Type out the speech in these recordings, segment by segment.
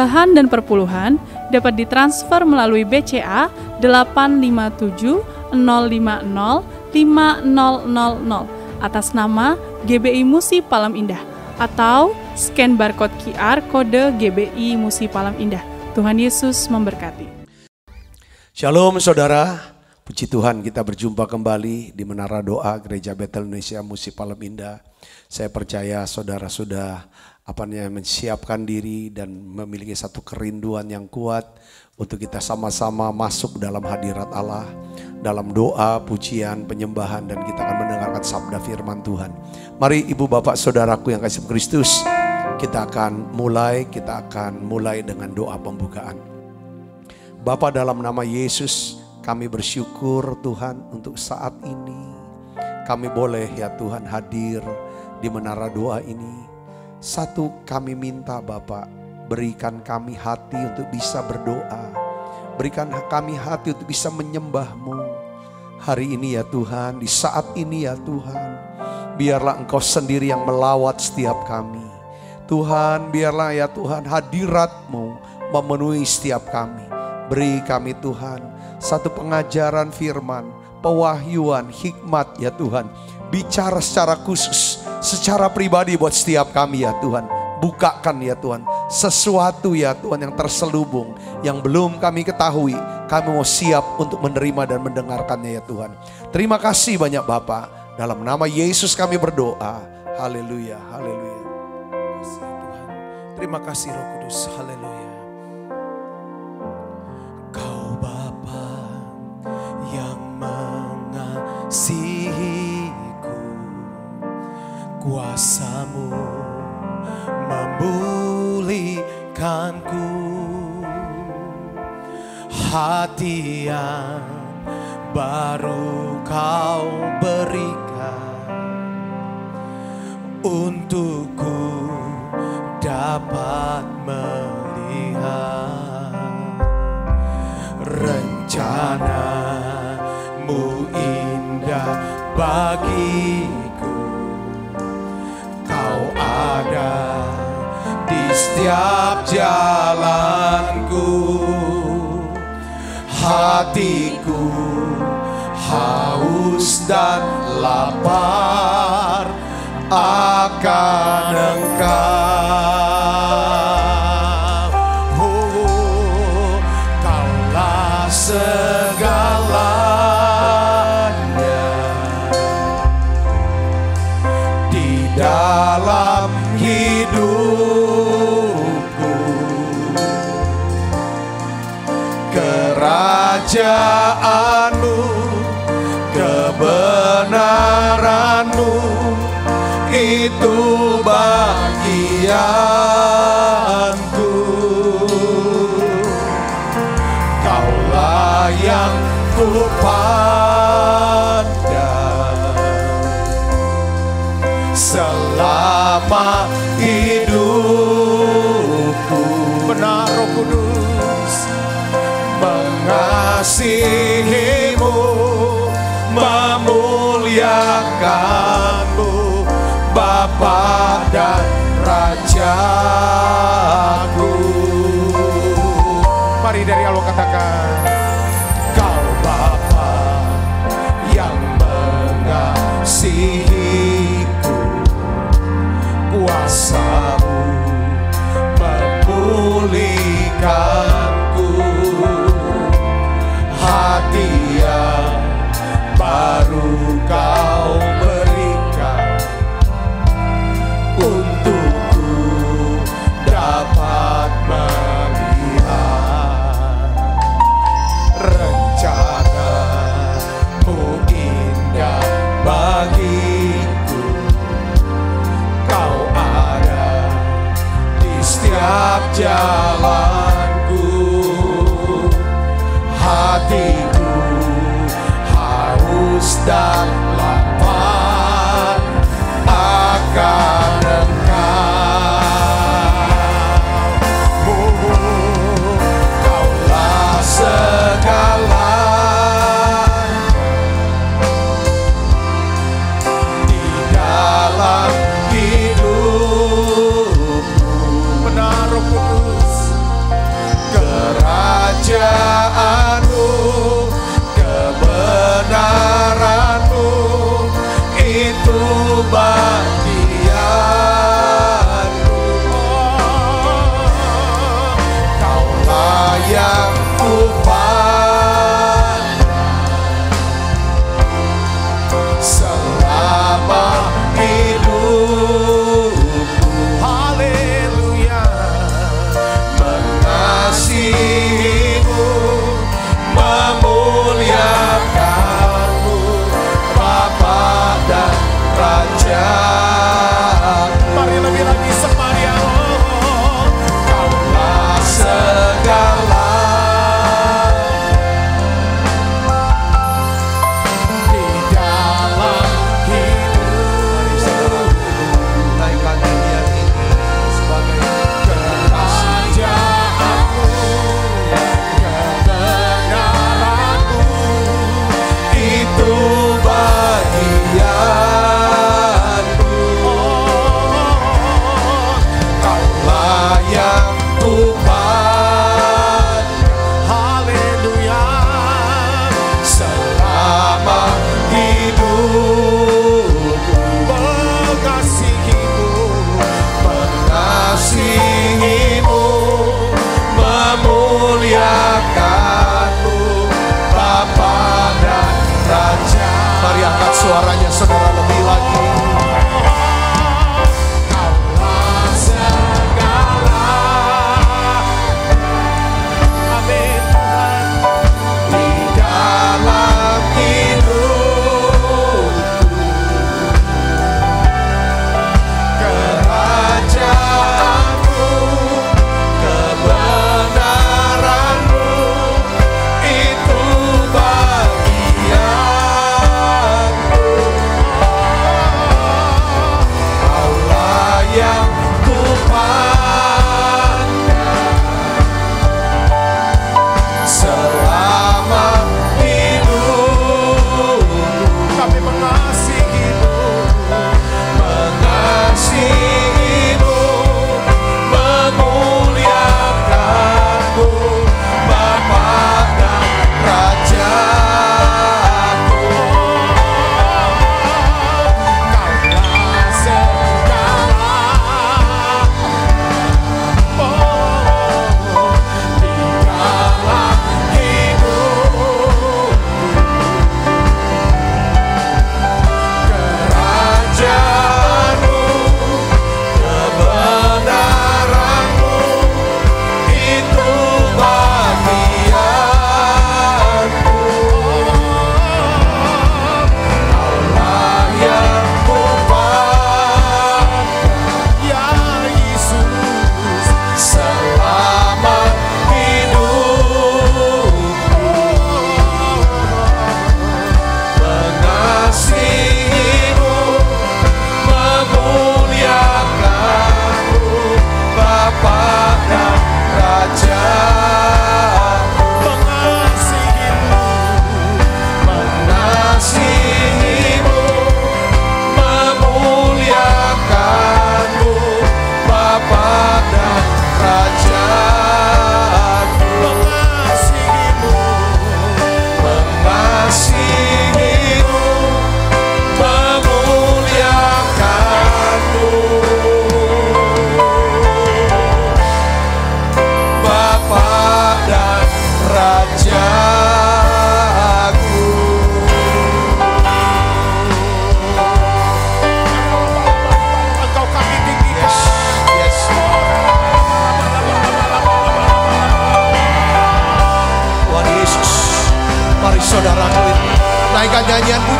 persembahan dan perpuluhan dapat ditransfer melalui BCA 857 050 5000 atas nama GBI Musi Palam Indah atau scan barcode QR kode GBI Musi Palam Indah. Tuhan Yesus memberkati. Shalom saudara, puji Tuhan kita berjumpa kembali di Menara Doa Gereja Betel Indonesia Musi Palam Indah. Saya percaya saudara sudah apa namanya menyiapkan diri dan memiliki satu kerinduan yang kuat untuk kita sama-sama masuk dalam hadirat Allah dalam doa, pujian, penyembahan dan kita akan mendengarkan sabda firman Tuhan. Mari Ibu Bapak Saudaraku yang kasih Kristus, kita akan mulai, kita akan mulai dengan doa pembukaan. Bapa dalam nama Yesus, kami bersyukur Tuhan untuk saat ini. Kami boleh ya Tuhan hadir di menara doa ini satu kami minta Bapak, berikan kami hati untuk bisa berdoa. Berikan kami hati untuk bisa menyembahmu. Hari ini ya Tuhan, di saat ini ya Tuhan. Biarlah engkau sendiri yang melawat setiap kami. Tuhan biarlah ya Tuhan hadiratmu memenuhi setiap kami. Beri kami Tuhan satu pengajaran firman, pewahyuan, hikmat ya Tuhan. Bicara secara khusus secara pribadi buat setiap kami ya Tuhan. Bukakan ya Tuhan sesuatu ya Tuhan yang terselubung yang belum kami ketahui. Kami mau siap untuk menerima dan mendengarkannya ya Tuhan. Terima kasih banyak Bapak. Dalam nama Yesus kami berdoa. Haleluya, haleluya. Ya. Terima kasih Roh Kudus. Haleluya. Kau Bapa yang mengasihiku kuasamu memulihkanku. Hati yang baru kau berikan untukku dapat melihat. Rencanamu indah kau ada di setiap jalanku. Hatiku haus dan lapar akan engkau memuliakanmu Bapa dan Rajaku setiap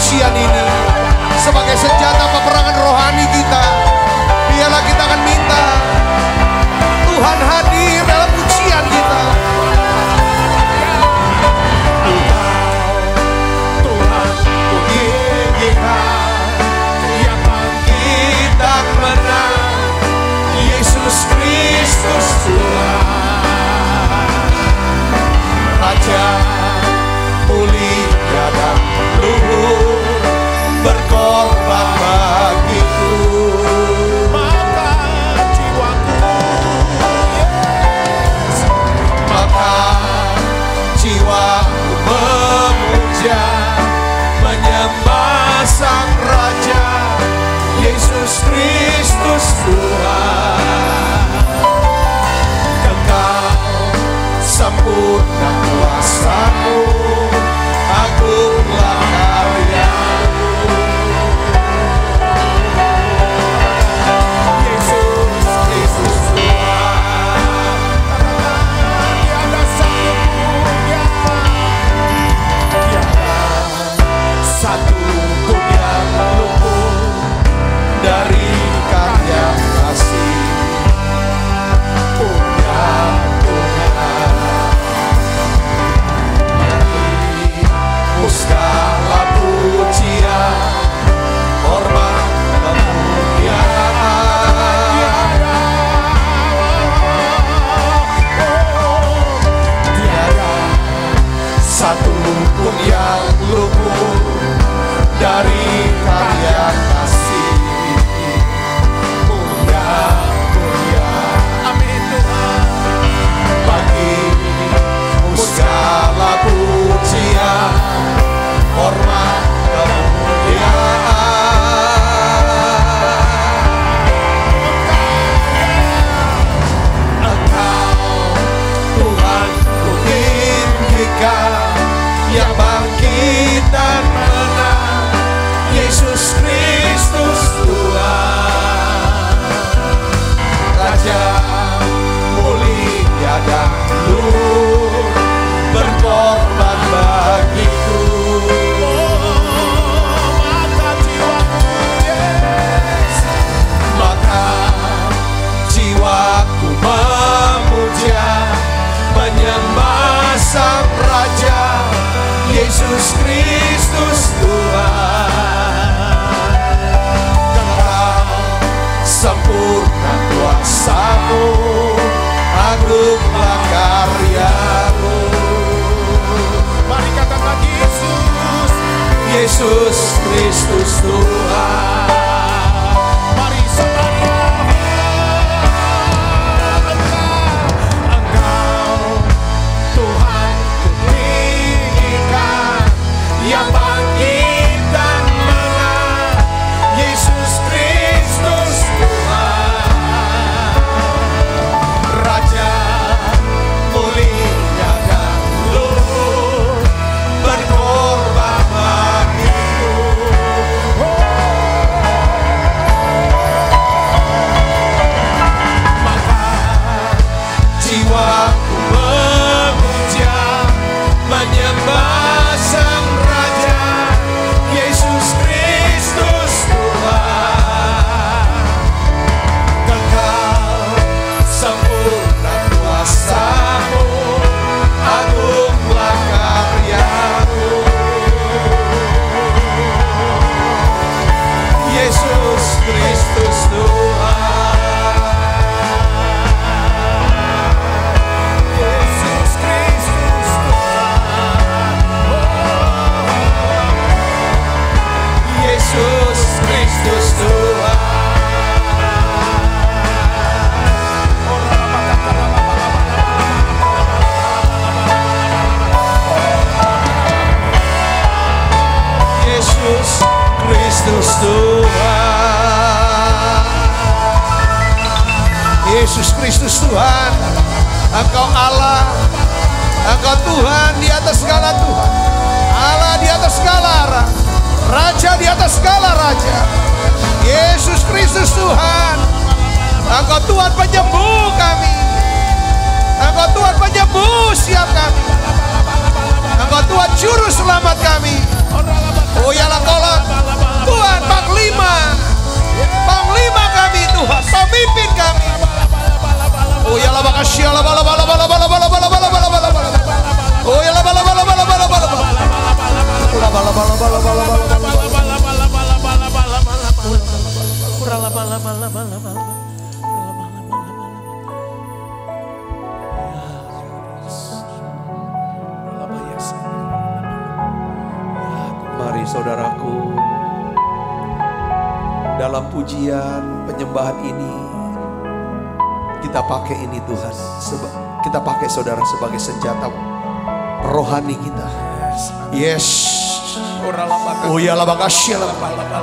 pujian ini Sebagai senjata da tua.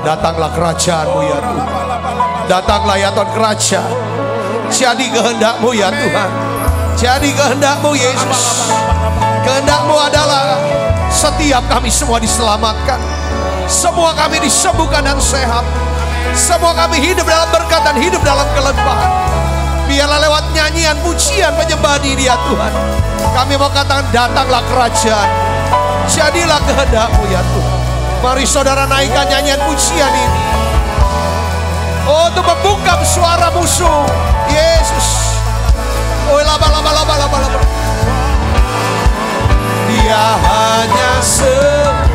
Datanglah kerajaanmu ya Tuhan. Datanglah ya Tuhan kerajaan. Jadi kehendakmu ya Tuhan. Jadi kehendakmu Yesus. Kehendakmu adalah setiap kami semua diselamatkan. Semua kami disembuhkan dan sehat. Semua kami hidup dalam berkat dan hidup dalam kelembahan Biarlah lewat nyanyian, pujian, penyembahan diri ya Tuhan. Kami mau katakan datanglah kerajaan. Jadilah kehendakmu ya Tuhan. Mari saudara naikkan nyanyian pujian ini. Oh, untuk membungkam suara musuh. Yesus. Oh, laba, laba, laba, laba, laba. Dia hanya selalu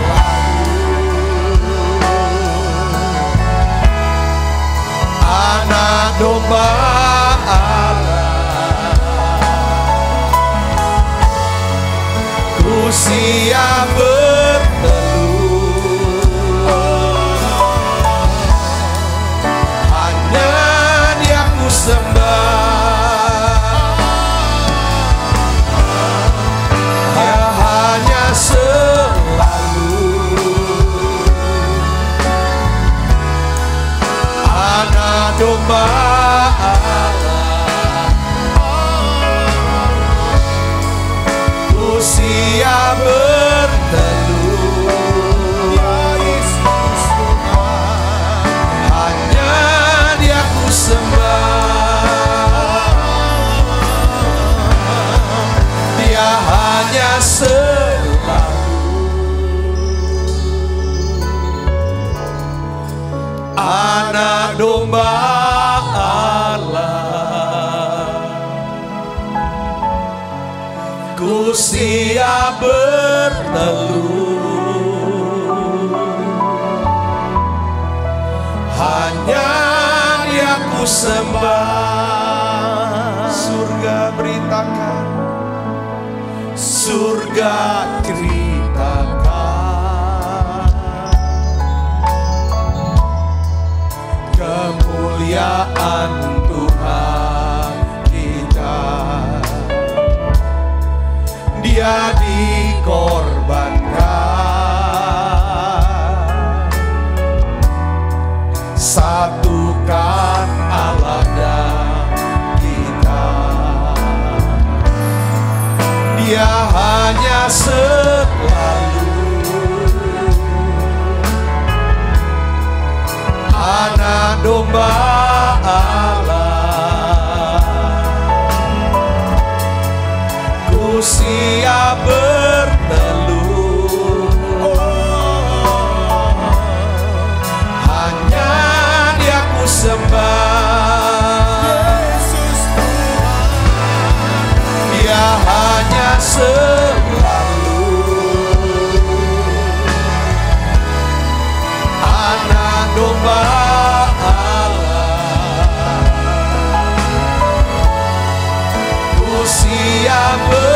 anak domba Allah. Ku siap hanya siap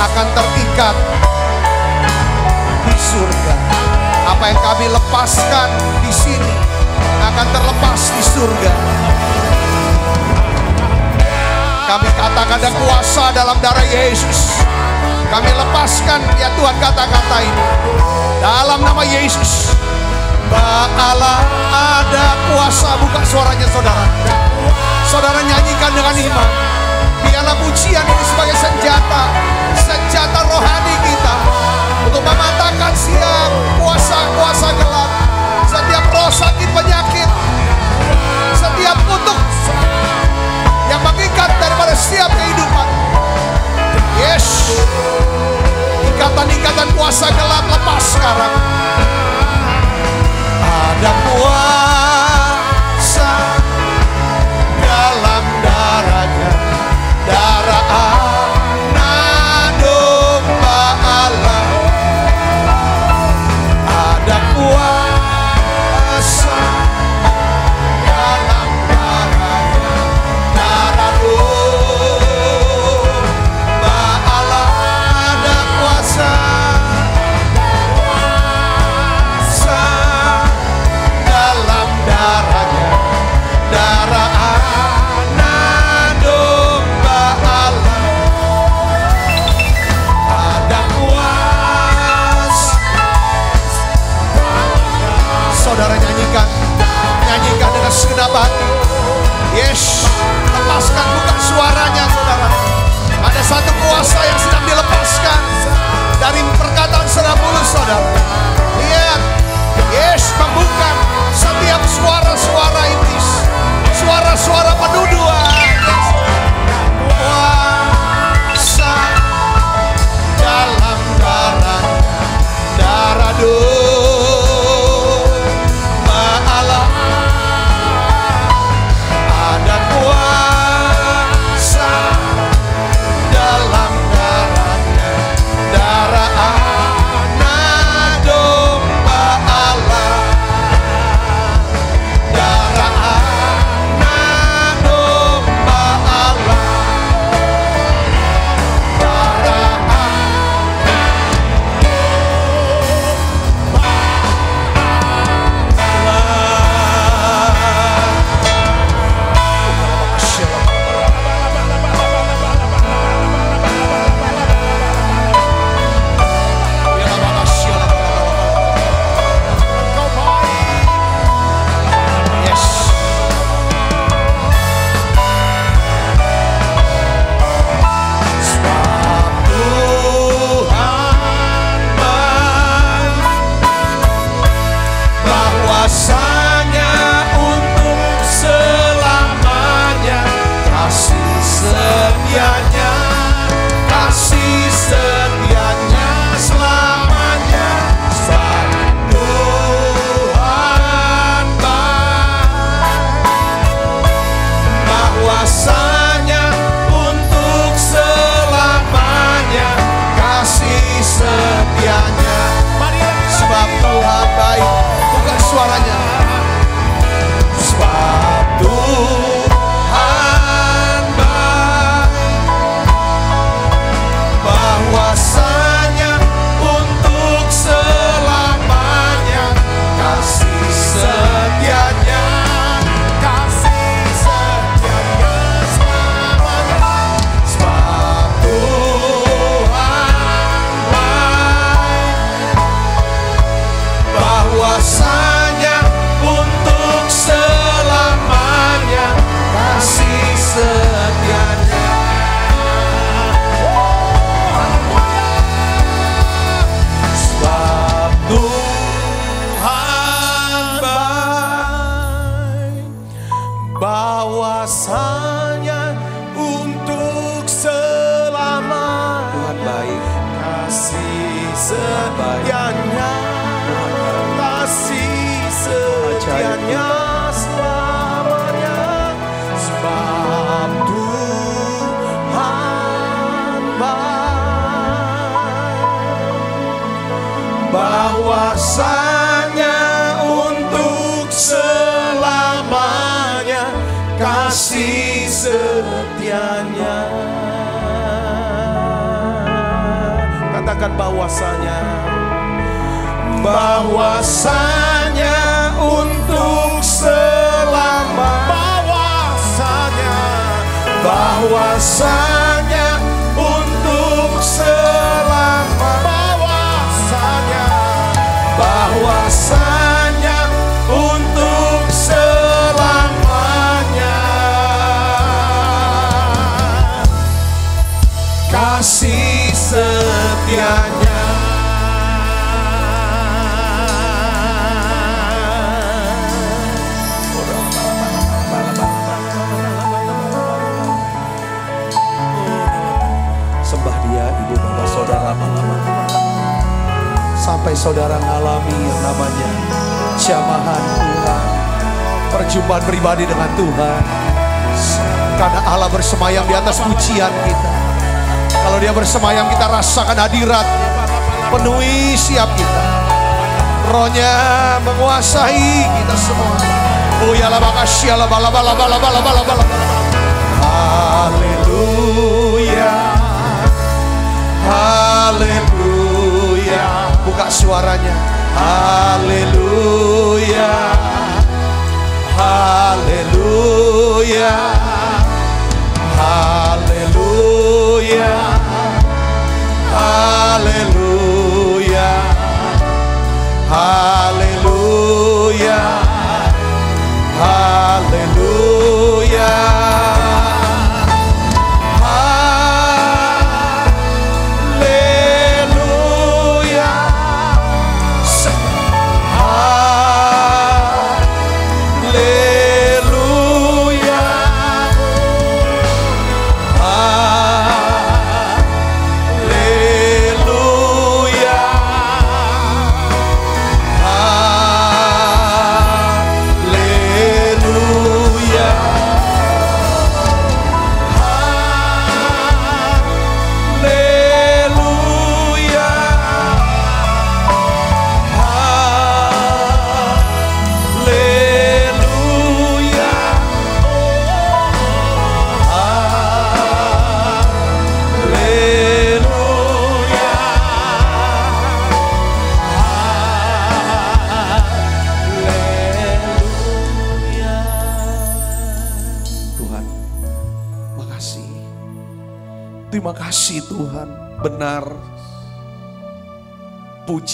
Akan terikat di surga. Apa yang kami lepaskan di sini Akan terlepas di surga. Kami katakan ada kuasa dalam darah Yesus. Kami lepaskan ya Tuhan kata-kata ini. Dalam nama Yesus. Allah ada kuasa. Buka suaranya saudara. Saudara nyanyikan dengan iman Biarlah pujian ini sebagai senjata Senjata rohani kita. Untuk mematahkan siap kuasa-kuasa gelap Setiap roh sakit penyakit Setiap kutuk Yang mengikat daripada setiap kehidupan. Yes Ikatan-ikatan kuasa gelap lepas sekarang bahwasanya bahwasanya untuk selama bahwasanya bahwasanya untuk selama bahwasanya bahwasanya kasih saudara ngalami yang namanya jamahan Tuhan perjumpaan pribadi dengan Tuhan. Karena Allah bersemayam di atas pujian kita. Kalau dia bersemayam kita rasakan hadirat. Penuhi siap kita. Rohnya menguasai kita semua. Oh ya lah makasih Allah bala bala bala bala bala bala haleluya. Haleluya suaranya. Haleluya. Haleluya. Haleluya. Haleluya. Haleluya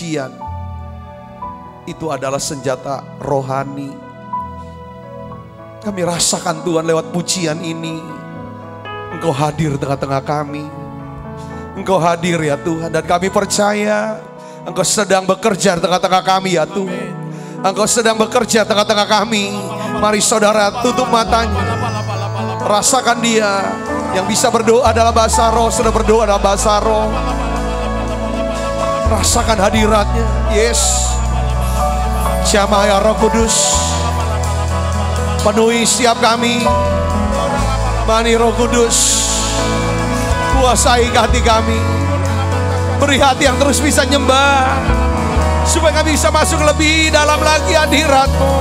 pujian itu adalah senjata rohani. Kami rasakan Tuhan lewat pujian ini. Engkau hadir tengah-tengah kami. Engkau hadir ya Tuhan dan kami percaya Engkau sedang bekerja tengah-tengah kami ya Tuhan. Engkau sedang bekerja tengah-tengah kami. Mari saudara tutup matanya. Rasakan dia yang bisa berdoa dalam bahasa roh, sudah berdoa dalam bahasa roh. Rasakan hadiratnya. Yes. Jamaah Roh Kudus. Penuhi setiap kami. Mani Roh Kudus. Kuasai hati kami. Beri hati yang terus bisa nyembah. Supaya kami bisa masuk lebih dalam lagi hadiratmu.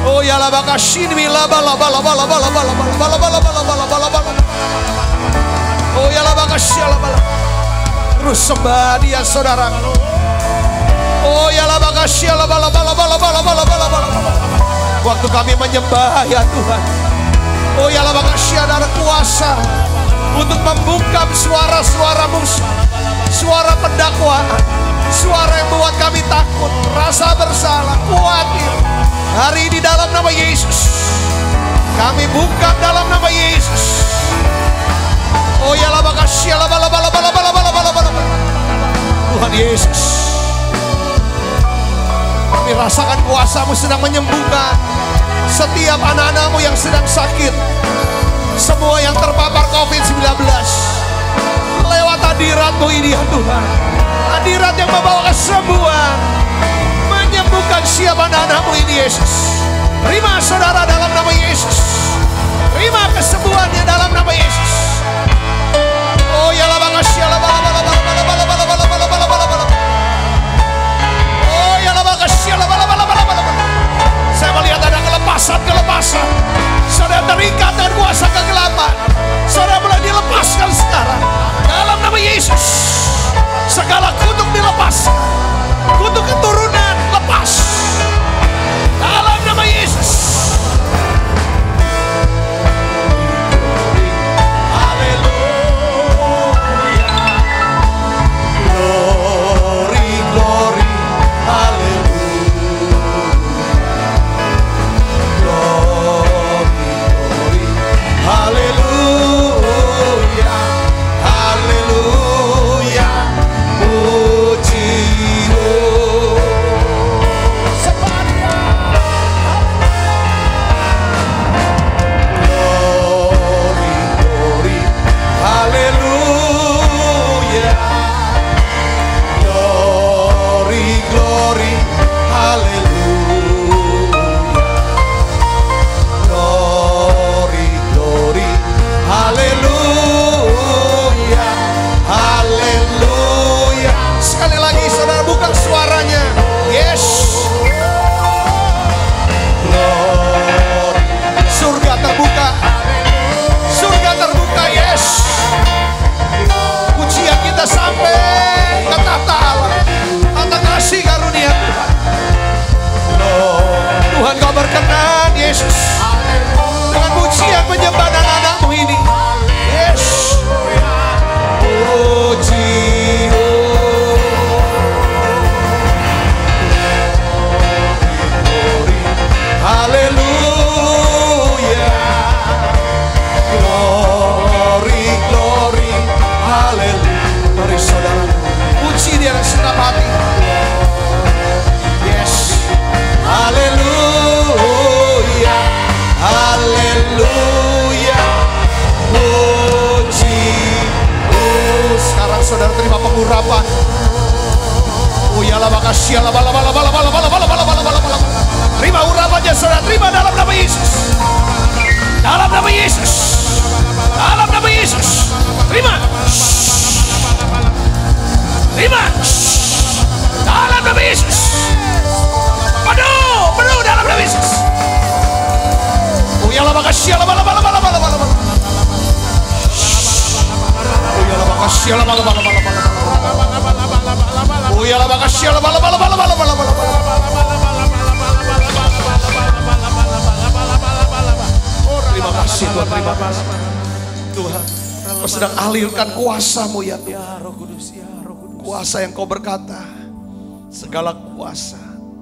Oh ya laba kashin mi laba laba laba laba laba laba laba laba laba laba laba laba laba. Oh ya laba kasih laba laba. Terus sembah dia saudara. Oh ya laba kasih laba laba laba laba laba laba laba Waktu kami menyembah ya Tuhan. Oh ya laba kasih ada kuasa untuk membuka suara-suara musuh, suara pendakwaan, suara yang membuat kami takut, rasa bersalah, khawatir. Hari ini dalam nama Yesus, kami buka dalam nama Yesus. Oh ya laba kasih laba laba laba laba laba laba laba Tuhan Yesus. Kami rasakan kuasamu sedang menyembuhkan setiap anak-anakmu yang sedang sakit. Semua yang terpapar COVID-19. Lewat hadiratmu ini ya Tuhan. Hadirat yang membawa kesembuhan. Menyembuhkan siapa anak-anakmu ini Yesus. Terima saudara dalam nama Yesus. Terima kesembuhannya dalam nama Yesus. Oh ya laba ngasih ya laba. Saat lepasan, Saudara terikat dan kuasa kegelapan. Saudara boleh dilepaskan sekarang. Dalam nama Yesus. Segala kutuk dilepas. Kutuk keturunan lepas.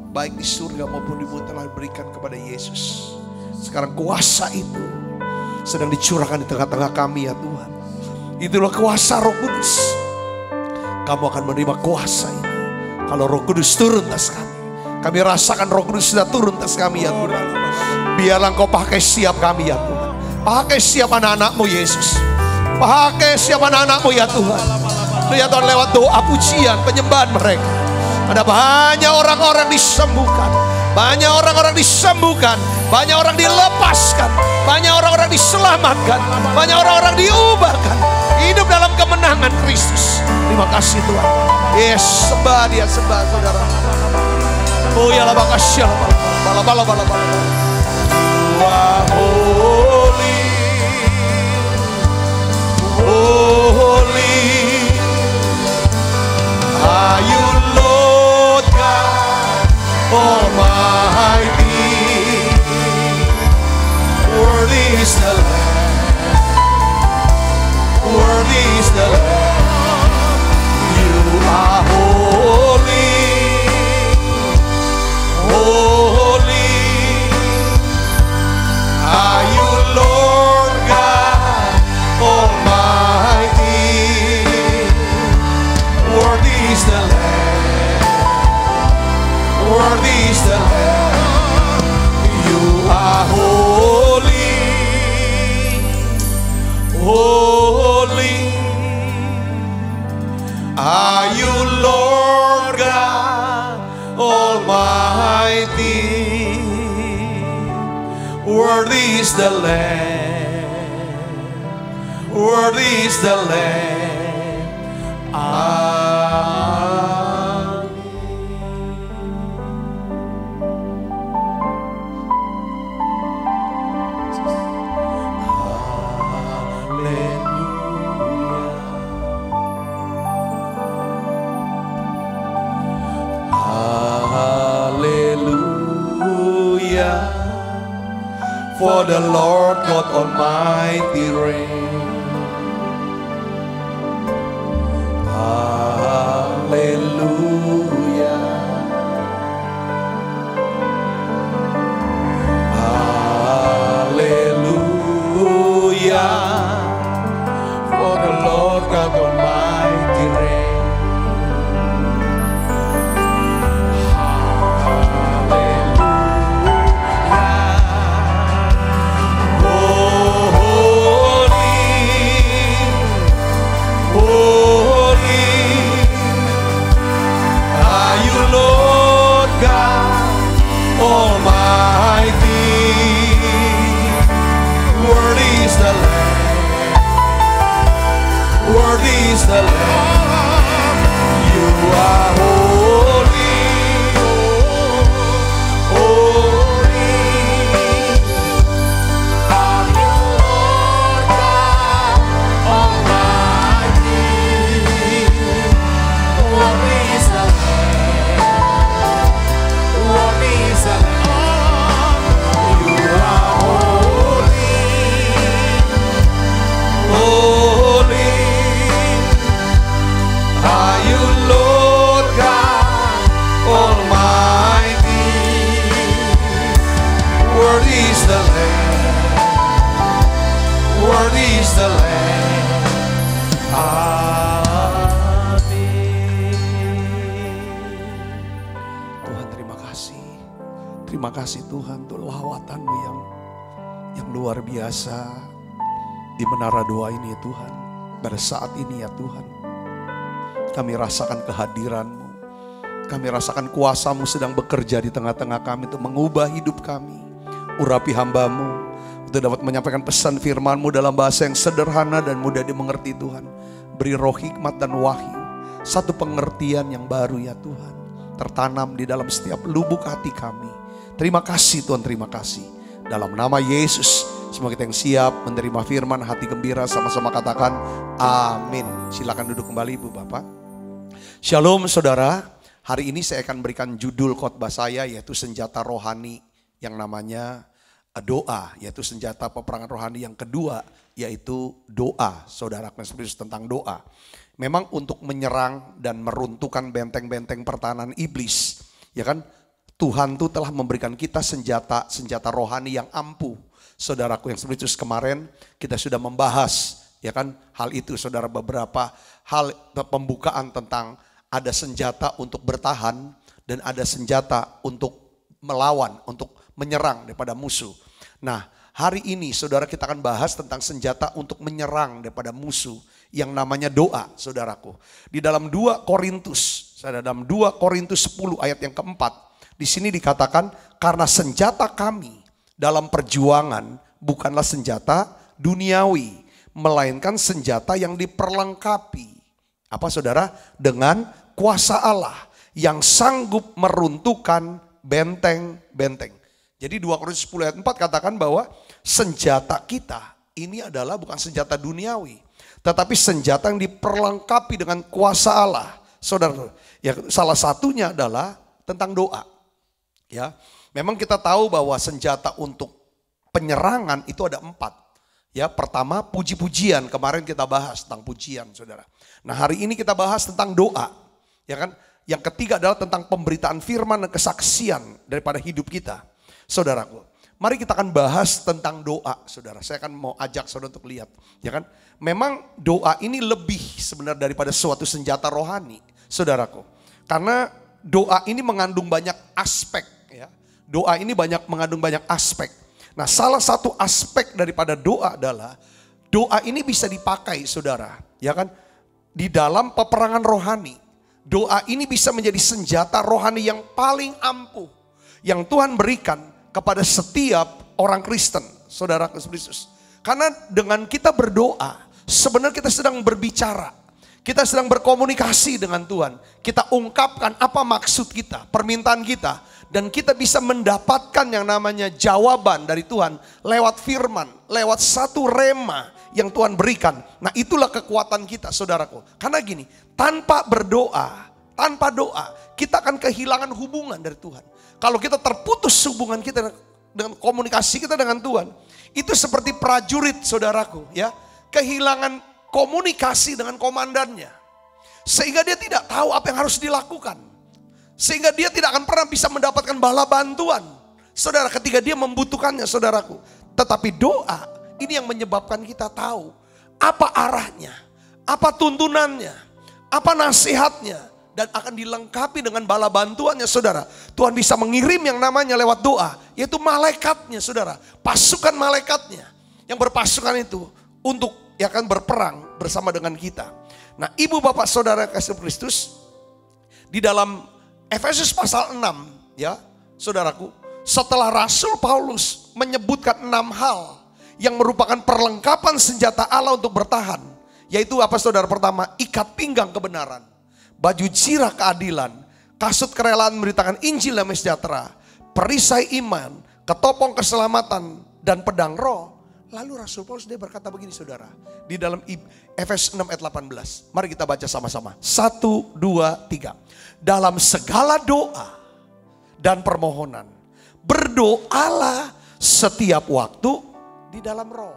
Baik di surga maupun di bumi telah diberikan kepada Yesus. Sekarang kuasa itu sedang dicurahkan di tengah-tengah kami ya Tuhan. Itulah kuasa roh kudus. Kamu akan menerima kuasa ini. Kalau roh kudus turun atas kami. Kami rasakan roh kudus sudah turun atas kami ya Tuhan. Biarlah engkau pakai siap kami ya Tuhan. Pakai siap anak-anakmu Yesus. Pakai siap anak-anakmu ya Tuhan. Lihat Tuhan lewat doa pujian penyembahan mereka. Ada banyak orang-orang disembuhkan. Banyak orang-orang disembuhkan. Banyak orang dilepaskan. Banyak orang-orang diselamatkan. Banyak orang-orang diubahkan. Hidup dalam kemenangan Kristus. Terima kasih Tuhan. Yes, sembah dia, sembah saudara. Oh ya lama kasih bala bala bala bala. Wah holy, holy, are you Almighty? Worthy is the Lamb, worthy is the Lamb. You are holy. Worthy is the Lamb, worthy is the Lamb. The Lord God Almighty reign. Rasakan kehadiran-Mu. Kami rasakan kuasamu sedang bekerja di tengah-tengah kami untuk mengubah hidup kami. Urapi hambamu untuk dapat menyampaikan pesan firmanmu dalam bahasa yang sederhana dan mudah dimengerti Tuhan. Beri roh hikmat dan wahyu. Satu pengertian yang baru ya Tuhan. Tertanam di dalam setiap lubuk hati kami. Terima kasih Tuhan, terima kasih. Dalam nama Yesus, semua kita yang siap menerima firman, hati gembira, sama-sama katakan amin. Silakan duduk kembali Ibu Bapak. Shalom saudara. Hari ini saya akan berikan judul khotbah saya yaitu senjata rohani yang namanya eh, doa, yaitu senjata peperangan rohani yang kedua yaitu doa. Saudara Kristus tentang doa. Memang untuk menyerang dan meruntuhkan benteng-benteng pertahanan iblis, ya kan? Tuhan tuh telah memberikan kita senjata senjata rohani yang ampuh. Saudaraku yang spiritus kemarin kita sudah membahas ya kan hal itu saudara beberapa hal pembukaan tentang ada senjata untuk bertahan dan ada senjata untuk melawan, untuk menyerang daripada musuh. Nah, hari ini saudara kita akan bahas tentang senjata untuk menyerang daripada musuh yang namanya doa, saudaraku. Di dalam 2 Korintus, saya dalam 2 Korintus 10 ayat yang keempat, di sini dikatakan karena senjata kami dalam perjuangan bukanlah senjata duniawi, melainkan senjata yang diperlengkapi apa saudara? Dengan kuasa Allah yang sanggup meruntuhkan benteng-benteng. Jadi 2 Korintus 10 ayat 4 katakan bahwa senjata kita ini adalah bukan senjata duniawi. Tetapi senjata yang diperlengkapi dengan kuasa Allah. Saudara, ya salah satunya adalah tentang doa. Ya, memang kita tahu bahwa senjata untuk penyerangan itu ada empat. Ya, pertama puji-pujian. Kemarin kita bahas tentang pujian, Saudara. Nah, hari ini kita bahas tentang doa. Ya kan? Yang ketiga adalah tentang pemberitaan firman dan kesaksian daripada hidup kita. Saudaraku, mari kita akan bahas tentang doa, Saudara. Saya akan mau ajak Saudara untuk lihat, ya kan? Memang doa ini lebih sebenarnya daripada suatu senjata rohani, Saudaraku. Karena doa ini mengandung banyak aspek, ya. Doa ini banyak mengandung banyak aspek. Nah, salah satu aspek daripada doa adalah doa ini bisa dipakai, Saudara, ya kan? Di dalam peperangan rohani. Doa ini bisa menjadi senjata rohani yang paling ampuh yang Tuhan berikan kepada setiap orang Kristen, Saudara Kristus. Karena dengan kita berdoa, sebenarnya kita sedang berbicara. Kita sedang berkomunikasi dengan Tuhan. Kita ungkapkan apa maksud kita, permintaan kita dan kita bisa mendapatkan yang namanya jawaban dari Tuhan lewat firman, lewat satu rema yang Tuhan berikan. Nah, itulah kekuatan kita, saudaraku. Karena gini, tanpa berdoa, tanpa doa, kita akan kehilangan hubungan dari Tuhan. Kalau kita terputus hubungan kita dengan komunikasi kita dengan Tuhan, itu seperti prajurit, saudaraku, ya. Kehilangan komunikasi dengan komandannya. Sehingga dia tidak tahu apa yang harus dilakukan. Sehingga dia tidak akan pernah bisa mendapatkan bala bantuan. Saudara ketika dia membutuhkannya saudaraku. Tetapi doa ini yang menyebabkan kita tahu apa arahnya, apa tuntunannya, apa nasihatnya. Dan akan dilengkapi dengan bala bantuannya saudara. Tuhan bisa mengirim yang namanya lewat doa. Yaitu malaikatnya saudara. Pasukan malaikatnya. Yang berpasukan itu untuk yang akan berperang bersama dengan kita. Nah ibu bapak saudara kasih Kristus. Di dalam Efesus pasal 6 ya saudaraku. Setelah Rasul Paulus menyebutkan enam hal yang merupakan perlengkapan senjata Allah untuk bertahan. Yaitu apa saudara pertama? Ikat pinggang kebenaran. Baju cirah keadilan. Kasut kerelaan memberitakan Injil yang sejahtera. Perisai iman. Ketopong keselamatan. Dan pedang roh. Lalu Rasul Paulus dia berkata begini saudara. Di dalam Efesus 6 ayat 18. Mari kita baca sama-sama. Satu, dua, tiga dalam segala doa dan permohonan. Berdoalah setiap waktu di dalam roh.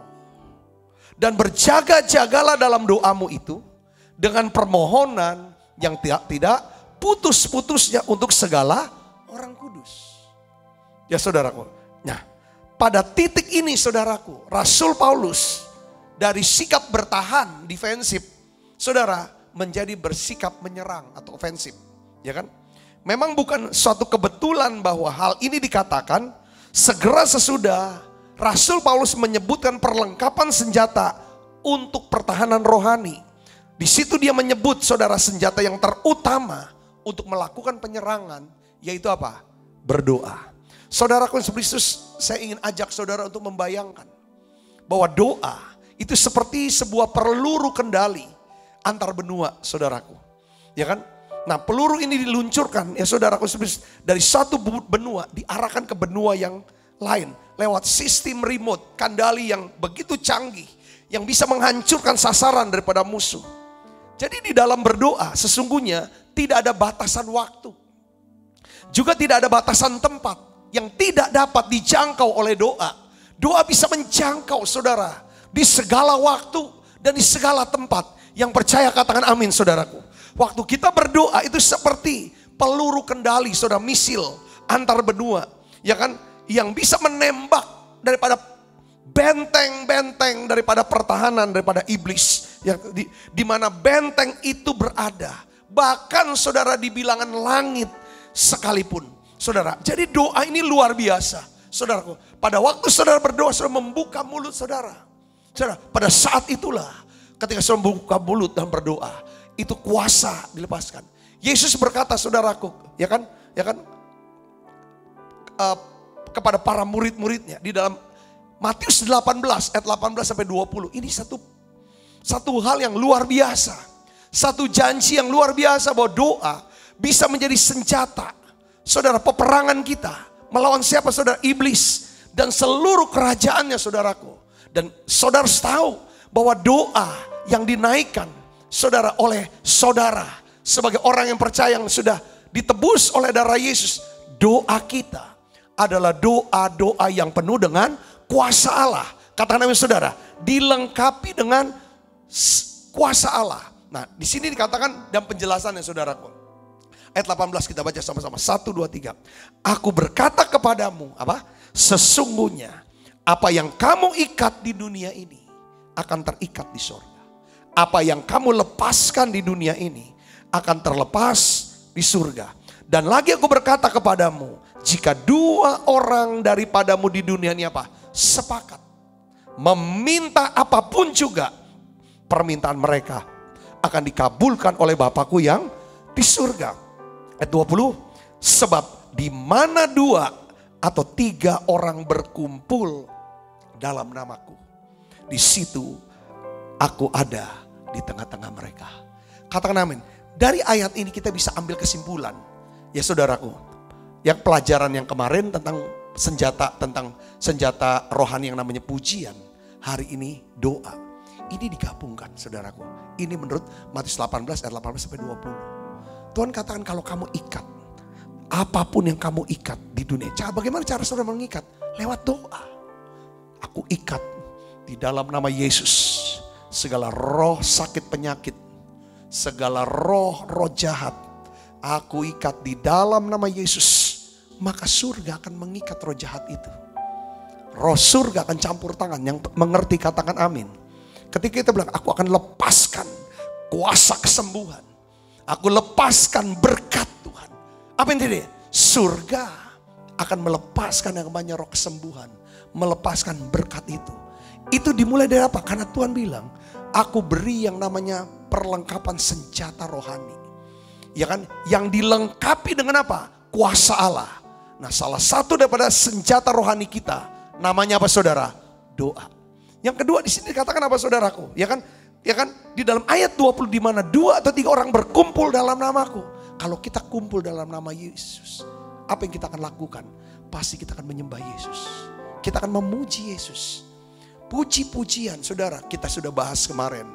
Dan berjaga-jagalah dalam doamu itu dengan permohonan yang tidak tidak putus-putusnya untuk segala orang kudus. Ya saudaraku. Nah, pada titik ini saudaraku, Rasul Paulus dari sikap bertahan defensif, saudara menjadi bersikap menyerang atau ofensif. Ya kan? Memang bukan suatu kebetulan bahwa hal ini dikatakan segera sesudah Rasul Paulus menyebutkan perlengkapan senjata untuk pertahanan rohani. Di situ dia menyebut saudara senjata yang terutama untuk melakukan penyerangan yaitu apa? Berdoa. Saudaraku yang Kristus, saya ingin ajak saudara untuk membayangkan bahwa doa itu seperti sebuah peluru kendali antar benua, saudaraku. Ya kan? Nah, peluru ini diluncurkan ya saudaraku dari satu benua diarahkan ke benua yang lain lewat sistem remote kendali yang begitu canggih yang bisa menghancurkan sasaran daripada musuh. Jadi di dalam berdoa sesungguhnya tidak ada batasan waktu. Juga tidak ada batasan tempat yang tidak dapat dijangkau oleh doa. Doa bisa menjangkau saudara di segala waktu dan di segala tempat. Yang percaya katakan amin saudaraku. Waktu kita berdoa itu seperti peluru kendali saudara misil antar benua. Ya kan? Yang bisa menembak daripada benteng-benteng daripada pertahanan daripada iblis. Yang di, di mana benteng itu berada. Bahkan saudara di bilangan langit sekalipun. Saudara, jadi doa ini luar biasa. Saudaraku, pada waktu saudara berdoa, saudara membuka mulut saudara. Saudara, pada saat itulah ketika saudara membuka mulut dan berdoa, itu kuasa dilepaskan. Yesus berkata, saudaraku, ya kan, ya kan, uh, kepada para murid-muridnya di dalam Matius 18 ayat 18 sampai 20. Ini satu satu hal yang luar biasa. Satu janji yang luar biasa bahwa doa bisa menjadi senjata. Saudara, peperangan kita melawan siapa saudara? Iblis dan seluruh kerajaannya saudaraku. Dan saudara tahu bahwa doa yang dinaikkan saudara oleh saudara sebagai orang yang percaya yang sudah ditebus oleh darah Yesus, doa kita adalah doa-doa yang penuh dengan kuasa Allah. Katakan namanya saudara, dilengkapi dengan kuasa Allah. Nah, di sini dikatakan dan penjelasannya saudaraku. Ayat 18 kita baca sama-sama. 1, 2, 3. Aku berkata kepadamu, apa? Sesungguhnya apa yang kamu ikat di dunia ini akan terikat di sorga apa yang kamu lepaskan di dunia ini akan terlepas di surga. Dan lagi aku berkata kepadamu, jika dua orang daripadamu di dunia ini apa? Sepakat. Meminta apa pun juga, permintaan mereka akan dikabulkan oleh Bapakku yang di surga. Ayat 20, sebab di mana dua atau tiga orang berkumpul dalam namaku. Di situ aku ada di tengah-tengah mereka. Katakan amin. Dari ayat ini kita bisa ambil kesimpulan. Ya saudaraku, yang pelajaran yang kemarin tentang senjata tentang senjata rohani yang namanya pujian. Hari ini doa. Ini digabungkan saudaraku. Ini menurut Matius 18 ayat 18 sampai 20. Tuhan katakan kalau kamu ikat apa pun yang kamu ikat di dunia. Cara bagaimana cara saudara mengikat? Lewat doa. Aku ikat di dalam nama Yesus segala roh sakit penyakit, segala roh-roh jahat, aku ikat di dalam nama Yesus, maka surga akan mengikat roh jahat itu. Roh surga akan campur tangan yang mengerti katakan amin. Ketika kita bilang aku akan lepaskan kuasa kesembuhan. Aku lepaskan berkat Tuhan. Apa yang tadi? Surga akan melepaskan yang namanya roh kesembuhan. Melepaskan berkat itu. Itu dimulai dari apa? Karena Tuhan bilang, aku beri yang namanya perlengkapan senjata rohani. Ya kan? Yang dilengkapi dengan apa? Kuasa Allah. Nah salah satu daripada senjata rohani kita, namanya apa saudara? Doa. Yang kedua di sini dikatakan apa saudaraku? Ya kan? Ya kan? Di dalam ayat 20 di mana dua atau tiga orang berkumpul dalam namaku. Kalau kita kumpul dalam nama Yesus, apa yang kita akan lakukan? Pasti kita akan menyembah Yesus. Kita akan memuji Yesus. Puji-pujian, saudara, kita sudah bahas kemarin.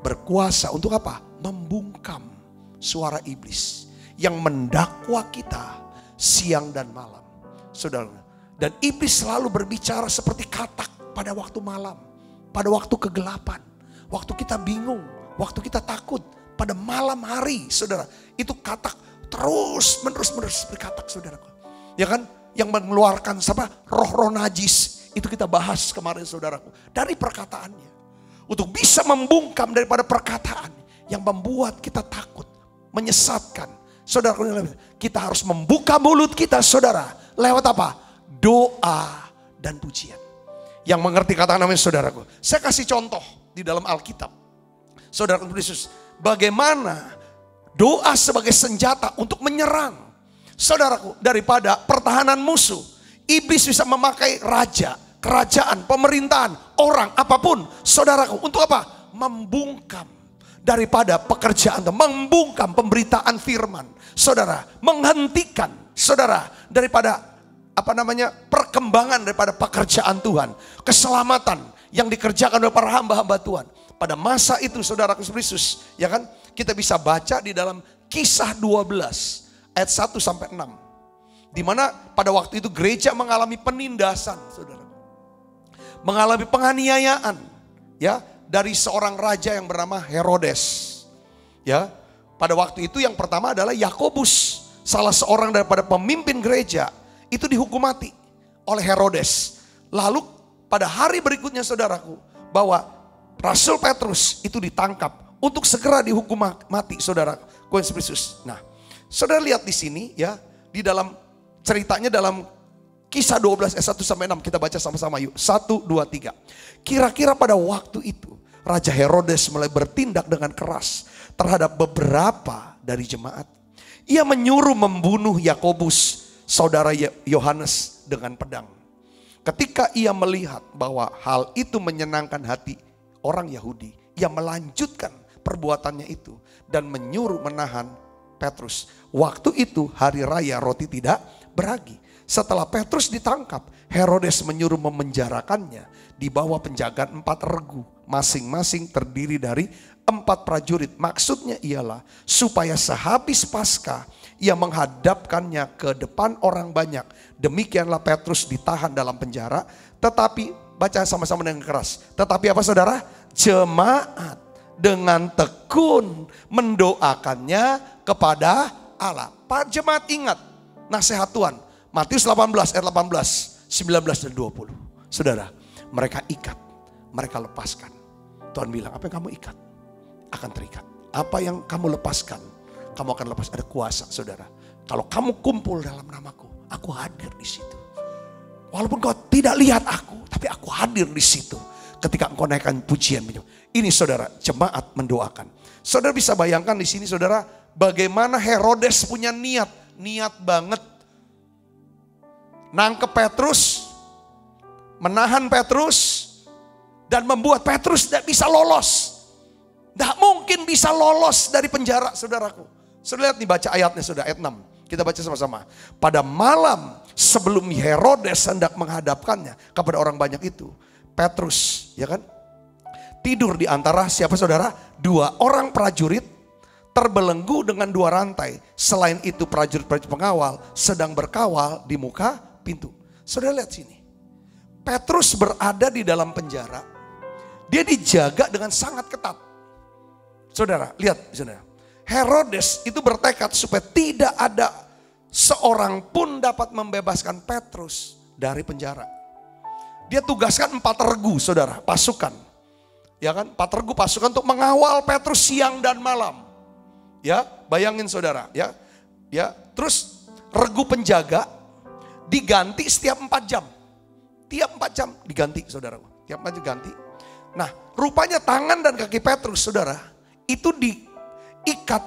Berkuasa untuk apa? Membungkam suara iblis yang mendakwa kita siang dan malam. Saudara, dan iblis selalu berbicara seperti katak pada waktu malam, pada waktu kegelapan, waktu kita bingung, waktu kita takut, pada malam hari, saudara. Itu katak terus menerus menerus berkatak, saudara. Ya kan? Yang mengeluarkan siapa? Roh-roh najis itu kita bahas kemarin saudaraku. Dari perkataannya. Untuk bisa membungkam daripada perkataan yang membuat kita takut, menyesatkan. Saudara, kita harus membuka mulut kita saudara. Lewat apa? Doa dan pujian. Yang mengerti kata namanya saudaraku. Saya kasih contoh di dalam Alkitab. Saudara Yesus, bagaimana Doa sebagai senjata untuk menyerang. Saudaraku, daripada pertahanan musuh. Iblis bisa memakai raja, kerajaan, pemerintahan, orang, apa pun. Saudaraku, untuk apa? Membungkam daripada pekerjaan, membungkam pemberitaan firman. Saudara, menghentikan saudara daripada apa namanya perkembangan daripada pekerjaan Tuhan, keselamatan yang dikerjakan oleh para hamba-hamba Tuhan. Pada masa itu saudara Kristus, ya kan? Kita bisa baca di dalam kisah 12 ayat 1 sampai 6. Di mana pada waktu itu gereja mengalami penindasan, Saudara. Mengalami penganiayaan, ya, dari seorang raja yang bernama Herodes. Ya. Pada waktu itu yang pertama adalah Yakobus, salah seorang daripada pemimpin gereja, itu dihukum mati oleh Herodes. Lalu pada hari berikutnya saudaraku, bahwa Rasul Petrus itu ditangkap untuk segera dihukum mati saudara Kristus. Nah, saudara lihat di sini ya, di dalam ceritanya dalam kisah 12 ayat 1 sampai 6 kita baca sama-sama yuk. 1 2 3. Kira-kira pada waktu itu Raja Herodes mulai bertindak dengan keras terhadap beberapa dari jemaat. Ia menyuruh membunuh Yakobus, saudara Yohanes dengan pedang. Ketika ia melihat bahwa hal itu menyenangkan hati orang Yahudi, ia melanjutkan perbuatannya itu dan menyuruh menahan Petrus. Waktu itu hari raya roti tidak beragi. Setelah Petrus ditangkap, Herodes menyuruh memenjarakannya di bawah penjagaan empat regu. Masing-masing terdiri dari empat prajurit. Maksudnya ialah supaya sehabis pasca ia menghadapkannya ke depan orang banyak. Demikianlah Petrus ditahan dalam penjara. Tetapi, baca sama-sama dengan keras. Tetapi apa saudara? Jemaat dengan tekun mendoakannya kepada Allah. Pak jemaat ingat nasihat Tuhan Matius 18 ayat 18, 19 dan 20. Saudara, mereka ikat, mereka lepaskan. Tuhan bilang, apa yang kamu ikat akan terikat. Apa yang kamu lepaskan, kamu akan lepas. Ada kuasa, saudara. Kalau kamu kumpul dalam namaku, aku hadir di situ. Walaupun kau tidak lihat aku, tapi aku hadir di situ. Ketika engkau naikkan pujian. Ini saudara, jemaat mendoakan. Saudara bisa bayangkan di sini saudara, bagaimana Herodes punya niat. Niat banget nangkep Petrus, menahan Petrus, dan membuat Petrus tidak bisa lolos. Tidak mungkin bisa lolos dari penjara saudaraku. Saudara lihat nih baca ayatnya sudah ayat 6. Kita baca sama-sama. Pada malam sebelum Herodes hendak menghadapkannya kepada orang banyak itu. Petrus ya kan. Tidur di antara siapa saudara? Dua orang prajurit terbelenggu dengan dua rantai. Selain itu prajurit-prajurit pengawal sedang berkawal di muka pintu. Saudara lihat sini. Petrus berada di dalam penjara. Dia dijaga dengan sangat ketat. Saudara, lihat saudara. Herodes itu bertekad supaya tidak ada seorang pun dapat membebaskan Petrus dari penjara. Dia tugaskan empat regu saudara, pasukan. Ya kan, empat regu pasukan untuk mengawal Petrus siang dan malam. Ya, bayangin saudara, ya. Ya, terus regu penjaga diganti setiap empat jam. Tiap empat jam diganti saudara. Tiap empat jam diganti. Nah rupanya tangan dan kaki Petrus saudara itu diikat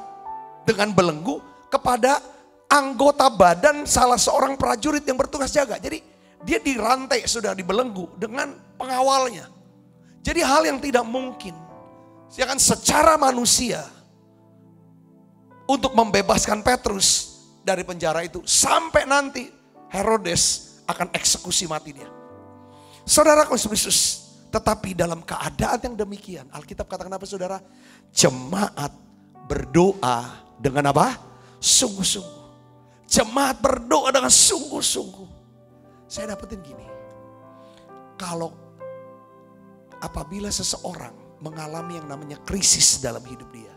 dengan belenggu kepada anggota badan salah seorang prajurit yang bertugas jaga. Jadi dia dirantai sudah dibelenggu dengan pengawalnya. Jadi hal yang tidak mungkin. Ya kan secara manusia untuk membebaskan Petrus dari penjara itu sampai nanti Herodes akan eksekusi mati dia. Saudara Yesus, tetapi dalam keadaan yang demikian, Alkitab katakan apa saudara? Jemaat berdoa dengan apa? Sungguh-sungguh. Jemaat berdoa dengan sungguh-sungguh. Saya dapetin gini. Kalau apabila seseorang mengalami yang namanya krisis dalam hidup dia.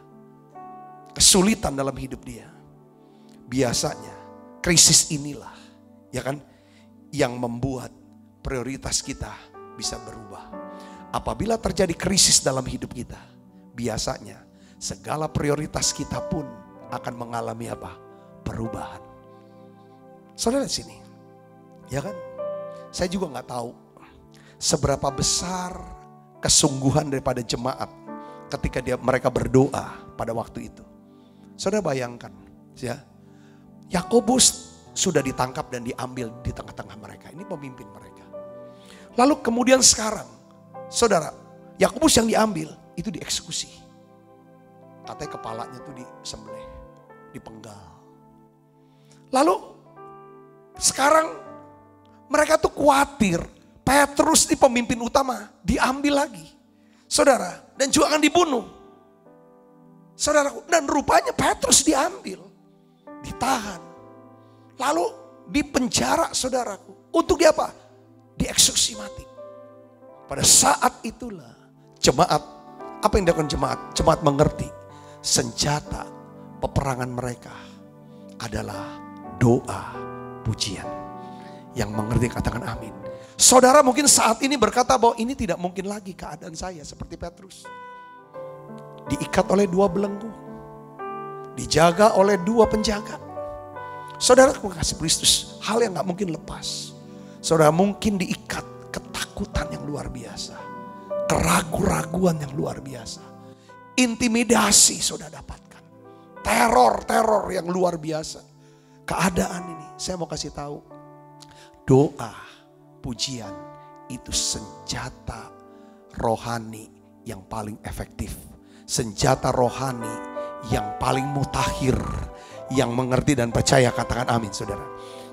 Kesulitan dalam hidup dia. Biasanya krisis inilah ya kan? Yang membuat prioritas kita bisa berubah. Apabila terjadi krisis dalam hidup kita, biasanya segala prioritas kita pun akan mengalami apa? Perubahan. Saudara sini, ya kan? Saya juga nggak tahu seberapa besar kesungguhan daripada jemaat ketika dia mereka berdoa pada waktu itu. Saudara bayangkan, ya. Yakobus sudah ditangkap dan diambil di tengah-tengah mereka. Ini pemimpin mereka. Lalu kemudian sekarang, saudara, Yakobus yang diambil itu dieksekusi. Katanya kepalanya tuh disembelih, dipenggal. Lalu sekarang mereka tuh khawatir Petrus di pemimpin utama diambil lagi. Saudara, dan juga akan dibunuh. Saudara, dan rupanya Petrus diambil, ditahan. Lalu dipenjara saudaraku. Untuk dia apa? Dieksekusi mati. Pada saat itulah jemaat, apa yang dilakukan jemaat? Jemaat mengerti senjata peperangan mereka adalah doa pujian. Yang mengerti katakan amin. Saudara mungkin saat ini berkata bahwa ini tidak mungkin lagi keadaan saya seperti Petrus. Diikat oleh dua belenggu. Dijaga oleh dua penjaga. Saudara kasih Kristus, hal yang gak mungkin lepas. Saudara mungkin diikat ketakutan yang luar biasa. Keraguan-raguan yang luar biasa. Intimidasi saudara dapatkan. Teror-teror yang luar biasa. Keadaan ini, saya mau kasih tahu. Doa pujian itu senjata rohani yang paling efektif. Senjata rohani yang paling mutakhir. Yang mengerti dan percaya katakan amin saudara.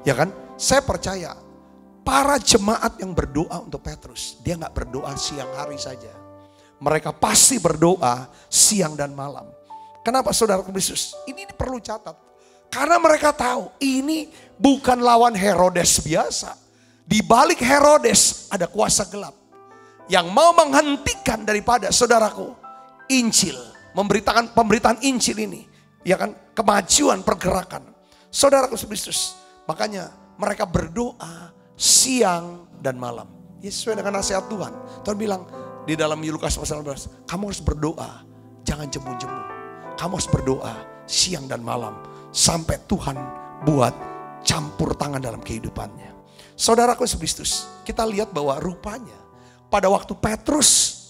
Ya kan? Saya percaya para jemaat yang berdoa untuk Petrus. Dia nggak berdoa siang hari saja. Mereka pasti berdoa siang dan malam. Kenapa saudara Kristus? Ini perlu catat. Karena mereka tahu ini bukan lawan Herodes biasa. Di balik Herodes ada kuasa gelap yang mau menghentikan daripada saudaraku Injil, memberitakan pemberitaan Injil ini, ya kan kemajuan pergerakan. Saudaraku Kristus, makanya mereka berdoa siang dan malam. Ya sesuai dengan nasihat Tuhan. Tuhan bilang di dalam Lukas pasal 11, kamu harus berdoa, jangan jemu-jemu. Kamu harus berdoa siang dan malam sampai Tuhan buat campur tangan dalam kehidupannya. Saudaraku Kristus, kita lihat bahwa rupanya pada waktu Petrus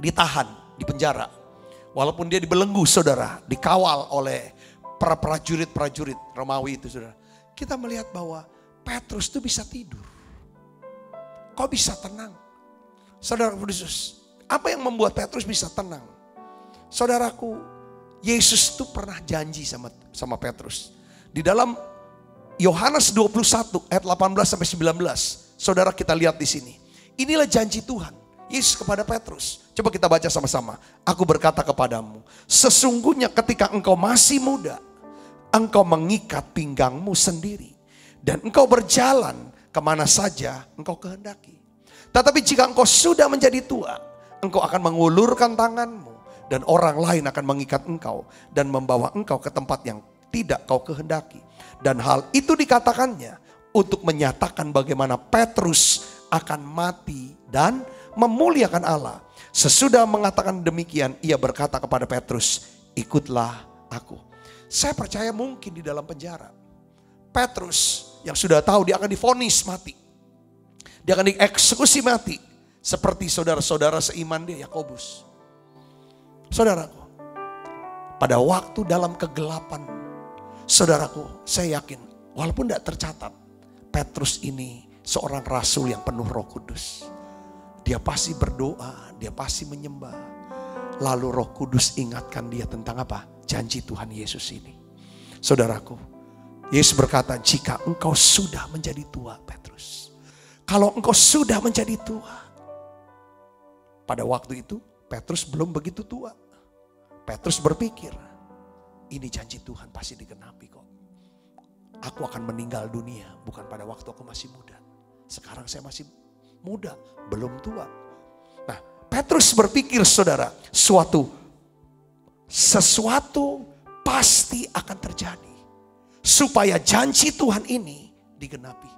ditahan di penjara, walaupun dia dibelenggu saudara, dikawal oleh para prajurit-prajurit Romawi itu saudara. Kita melihat bahwa Petrus itu bisa tidur. Kok bisa tenang? Saudara Kristus, apa yang membuat Petrus bisa tenang? Saudaraku, Yesus itu pernah janji sama sama Petrus. Di dalam Yohanes 21 ayat 18 sampai 19. Saudara kita lihat di sini. Inilah janji Tuhan. Yesus kepada Petrus. Coba kita baca sama-sama. Aku berkata kepadamu, sesungguhnya ketika engkau masih muda, engkau mengikat pinggangmu sendiri. Dan engkau berjalan ke mana saja engkau kehendaki. Tetapi jika engkau sudah menjadi tua, engkau akan mengulurkan tanganmu. Dan orang lain akan mengikat engkau dan membawa engkau ke tempat yang tidak kau kehendaki. Dan hal itu dikatakannya untuk menyatakan bagaimana Petrus akan mati dan memuliakan Allah. Sesudah mengatakan demikian, ia berkata kepada Petrus, ikutlah aku. Saya percaya mungkin di dalam penjara. Petrus yang sudah tahu dia akan difonis mati. Dia akan dieksekusi mati. Seperti saudara-saudara seiman dia, Yakobus. Saudaraku, pada waktu dalam kegelapan Saudaraku, saya yakin walaupun tidak tercatat, Petrus ini seorang rasul yang penuh roh kudus. Dia pasti berdoa, dia pasti menyembah. Lalu roh kudus ingatkan dia tentang apa? Janji Tuhan Yesus ini. Saudaraku, Yesus berkata, jika engkau sudah menjadi tua, Petrus. Kalau engkau sudah menjadi tua. Pada waktu itu, Petrus belum begitu tua. Petrus berpikir, ini janji Tuhan pasti digenapi kok. Aku akan meninggal dunia bukan pada waktu aku masih muda. Sekarang saya masih muda, belum tua. Nah, Petrus berpikir saudara, suatu sesuatu pasti akan terjadi supaya janji Tuhan ini digenapi.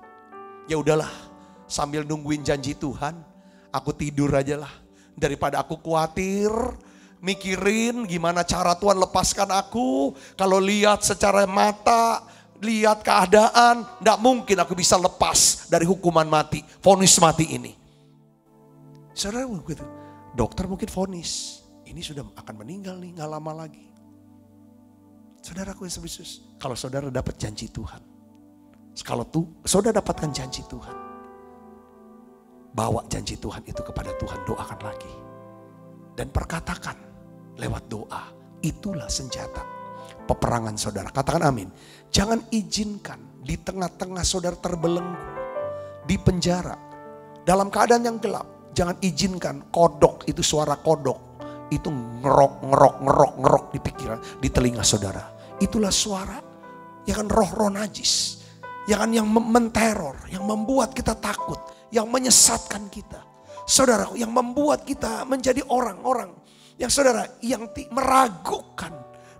Ya udahlah, sambil nungguin janji Tuhan, aku tidur aja lah daripada aku khawatir mikirin gimana cara Tuhan lepaskan aku. Kalau lihat secara mata, lihat keadaan, tidak mungkin aku bisa lepas dari hukuman mati, vonis mati ini. Saudara dokter mungkin vonis, ini sudah akan meninggal nih, nggak lama lagi. Saudaraku Yesus Kristus, kalau saudara dapat janji Tuhan, kalau tuh saudara dapatkan janji Tuhan, bawa janji Tuhan itu kepada Tuhan, doakan lagi. Dan perkatakan lewat doa, itulah senjata peperangan saudara. Katakan amin. Jangan izinkan di tengah-tengah saudara terbelenggu, di penjara, dalam keadaan yang gelap. Jangan izinkan kodok, itu suara kodok. Itu ngerok, ngerok, ngerok, ngerok di pikiran, di telinga saudara. Itulah suara, ya kan roh-roh najis. Ya kan yang menteror, yang membuat kita takut, yang menyesatkan kita. Saudaraku, yang membuat kita menjadi orang-orang yang saudara yang meragukan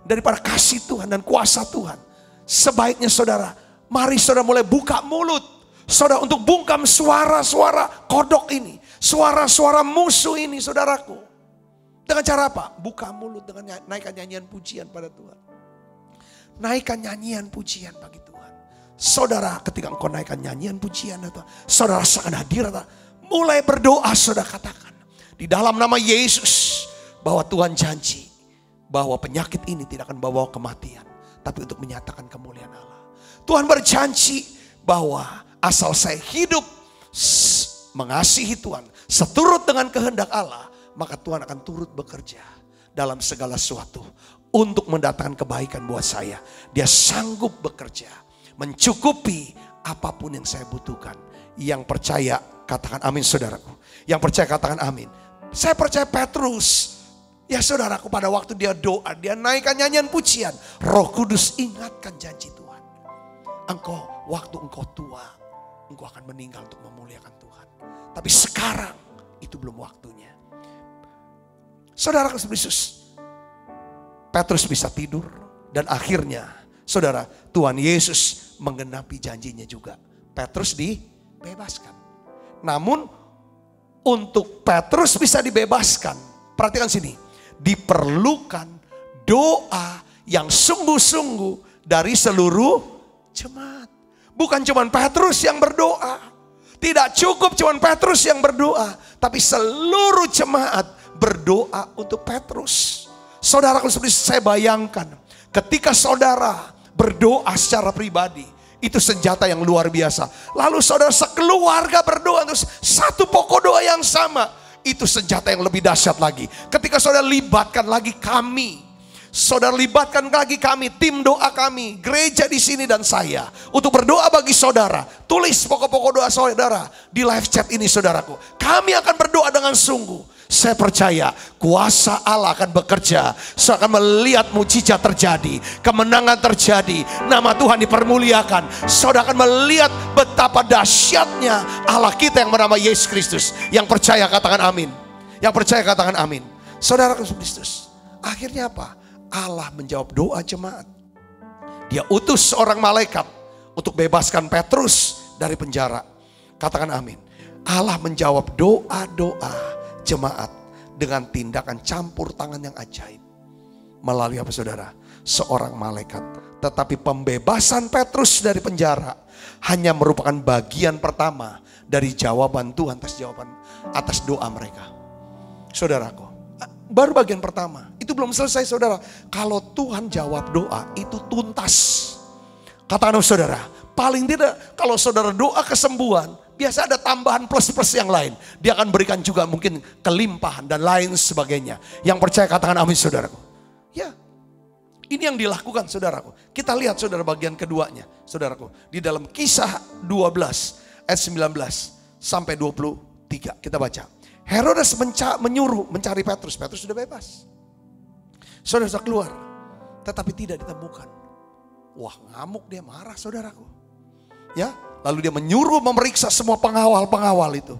daripada kasih Tuhan dan kuasa Tuhan. Sebaiknya saudara, mari saudara mulai buka mulut. Saudara untuk bungkam suara-suara kodok ini. Suara-suara musuh ini saudaraku. Dengan cara apa? Buka mulut dengan naikkan nyanyian pujian pada Tuhan. Naikkan nyanyian pujian bagi Tuhan. Saudara ketika engkau naikkan nyanyian pujian saudara rasakan hadirat, mulai berdoa saudara katakan. Di dalam nama Yesus bahwa Tuhan janji bahwa penyakit ini tidak akan bawa kematian. Tapi untuk menyatakan kemuliaan Allah. Tuhan berjanji bahwa asal saya hidup mengasihi Tuhan. Seturut dengan kehendak Allah. Maka Tuhan akan turut bekerja dalam segala sesuatu. Untuk mendatangkan kebaikan buat saya. Dia sanggup bekerja mencukupi apa pun yang saya butuhkan. Yang percaya katakan amin saudaraku. Yang percaya katakan amin. Saya percaya Petrus. Ya saudaraku pada waktu dia doa, dia naikkan nyanyian pujian. Roh Kudus ingatkan janji Tuhan. Engkau, waktu engkau tua, engkau akan meninggal untuk memuliakan Tuhan. Tapi sekarang itu belum waktunya. Saudara Yesus, Petrus bisa tidur dan akhirnya saudara Tuhan Yesus menggenapi janjinya juga. Petrus dibebaskan. Namun untuk Petrus bisa dibebaskan, perhatikan sini, diperlukan doa yang sungguh-sungguh dari seluruh jemaat. Bukan cuma Petrus yang berdoa. Tidak cukup cuma Petrus yang berdoa, tapi seluruh jemaat berdoa untuk Petrus. Saudara, seperti saya bayangkan, ketika saudara berdoa secara pribadi. Itu senjata yang luar biasa. Lalu saudara sekeluarga berdoa terus satu pokok doa yang sama. Itu senjata yang lebih dahsyat lagi. Ketika saudara libatkan lagi kami. Saudara libatkan lagi kami, tim doa kami, gereja di sini dan saya. Untuk berdoa bagi saudara. Tulis pokok-pokok doa saudara di live chat ini saudaraku. Kami akan berdoa dengan sungguh. Saya percaya kuasa Allah akan bekerja. Saya akan melihat mujizat terjadi. Kemenangan terjadi. Nama Tuhan dipermuliakan. Saudara akan melihat betapa dahsyatnya Allah kita yang bernama Yesus Kristus. Yang percaya katakan amin. Yang percaya katakan amin. Saudara Kristus. Akhirnya apa? Allah menjawab doa jemaat. Dia utus seorang malaikat untuk bebaskan Petrus dari penjara. Katakan amin. Allah menjawab doa-doa jemaat dengan tindakan campur tangan yang ajaib. Melalui apa saudara? Seorang malaikat. Tetapi pembebasan Petrus dari penjara hanya merupakan bagian pertama dari jawaban Tuhan atas jawaban atas doa mereka. Saudaraku, baru bagian pertama. Itu belum selesai saudara. Kalau Tuhan jawab doa itu tuntas. Katakan saudara, paling tidak kalau saudara doa kesembuhan, Biasa ada tambahan plus-plus yang lain. Dia akan berikan juga mungkin kelimpahan dan lain sebagainya. Yang percaya katakan amin saudaraku. Ya, ini yang dilakukan saudaraku. Kita lihat saudara bagian keduanya saudaraku. Di dalam kisah 12 ayat 19 sampai 23. Kita baca. Herodes menca menyuruh mencari Petrus. Petrus sudah bebas. Saudara sudah keluar. Tetapi tidak ditemukan. Wah ngamuk dia marah saudaraku. Ya, Lalu dia menyuruh memeriksa semua pengawal-pengawal itu.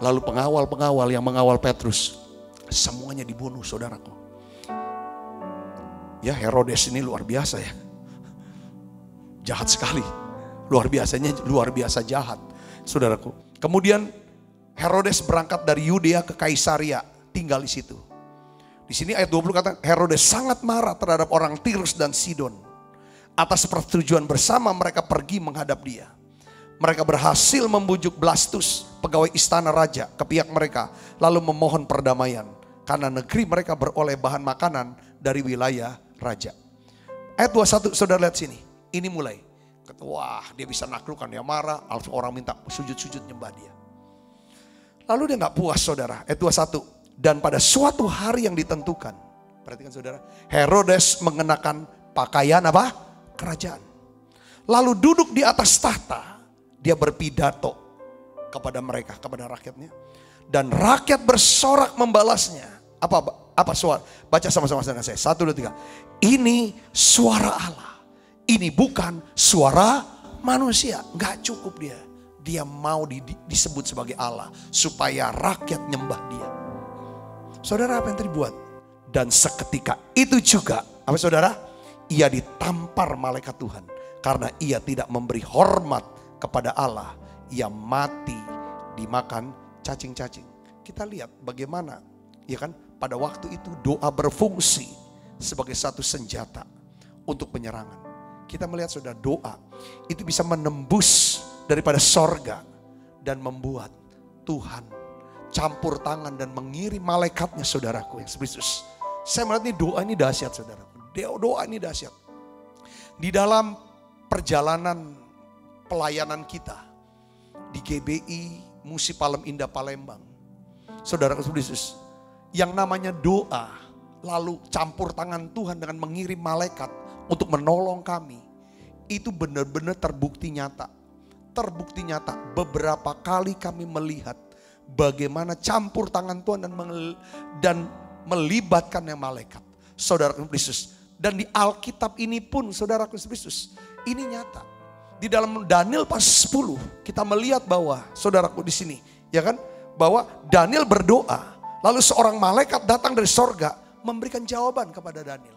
Lalu pengawal-pengawal yang mengawal Petrus, semuanya dibunuh saudaraku. Ya Herodes ini luar biasa ya. Jahat sekali. Luar biasanya luar biasa jahat. Saudaraku. Kemudian Herodes berangkat dari Yudea ke Kaisaria, tinggal di situ. Di sini ayat 20 kata Herodes sangat marah terhadap orang Tirus dan Sidon Atas persetujuan bersama mereka pergi menghadap dia. Mereka berhasil membujuk Blastus, pegawai istana raja, ke pihak mereka, lalu memohon perdamaian. Karena negeri mereka beroleh bahan makanan dari wilayah raja. Ayat 21 saudara lihat sini. Ini mulai. Wah dia bisa naklukkan dia marah. Orang minta sujud-sujud nyembah dia. Lalu dia nggak puas saudara. Ayat 21. Dan pada suatu hari yang ditentukan. Perhatikan saudara. Herodes mengenakan pakaian apa? Kerajaan. Lalu duduk di atas tahta. Dia berpidato kepada mereka, kepada rakyatnya. Dan rakyat bersorak membalasnya. Apa apa suara? Baca sama-sama dengan saya. Satu, dua, tiga. Ini suara Allah. Ini bukan suara manusia. Gak cukup dia. Dia mau di, di, disebut sebagai Allah. Supaya rakyat nyembah dia. Saudara apa yang terbuat? Dan seketika itu juga. Apa saudara? Ia ditampar malaikat Tuhan. Karena ia tidak memberi hormat kepada Allah. Ia mati dimakan cacing-cacing. Kita lihat bagaimana ya kan pada waktu itu doa berfungsi sebagai satu senjata untuk penyerangan. Kita melihat sudah doa itu bisa menembus daripada sorga dan membuat Tuhan campur tangan dan mengirim malaikatnya saudaraku yang Yesus. Saya melihat ini doa ini dahsyat saudaraku. Doa ini dahsyat. Di dalam perjalanan pelayanan kita di GBI Musi Palem Indah Palembang. Saudara Yesus, yang namanya doa lalu campur tangan Tuhan dengan mengirim malaikat untuk menolong kami. Itu benar-benar terbukti nyata. Terbukti nyata beberapa kali kami melihat bagaimana campur tangan Tuhan dan melibatkan yang malaikat. Saudara Kristus. Dan di Alkitab ini pun saudara Kristus, ini nyata. Di dalam Daniel pas 10 kita melihat bahwa saudaraku di sini, ya kan? Bahwa Daniel berdoa, lalu seorang malaikat datang dari sorga memberikan jawaban kepada Daniel.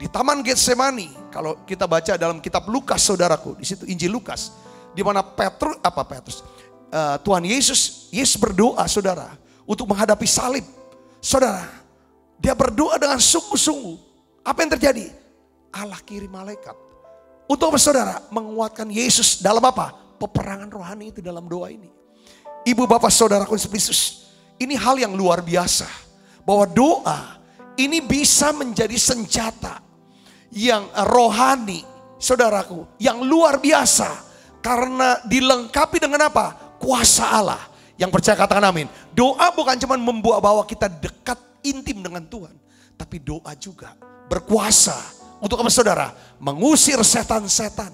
Di Taman Getsemani, kalau kita baca dalam kitab Lukas saudaraku, di situ Injil Lukas, di mana Petrus apa Petrus uh, Tuhan Yesus, Yesus berdoa saudara untuk menghadapi salib. Saudara, dia berdoa dengan sungguh-sungguh. Apa yang terjadi? Allah kirim malaikat. Untuk apa saudara? Menguatkan Yesus dalam apa? Peperangan rohani itu dalam doa ini. Ibu bapak saudara Yesus. Ini hal yang luar biasa. Bahwa doa ini bisa menjadi senjata yang rohani saudaraku. Yang luar biasa. Karena dilengkapi dengan apa? kuasa Allah. Yang percaya katakan amin. Doa bukan cuma membuat bahwa kita dekat intim dengan Tuhan. Tapi doa juga berkuasa. Untuk apa saudara? Mengusir setan-setan.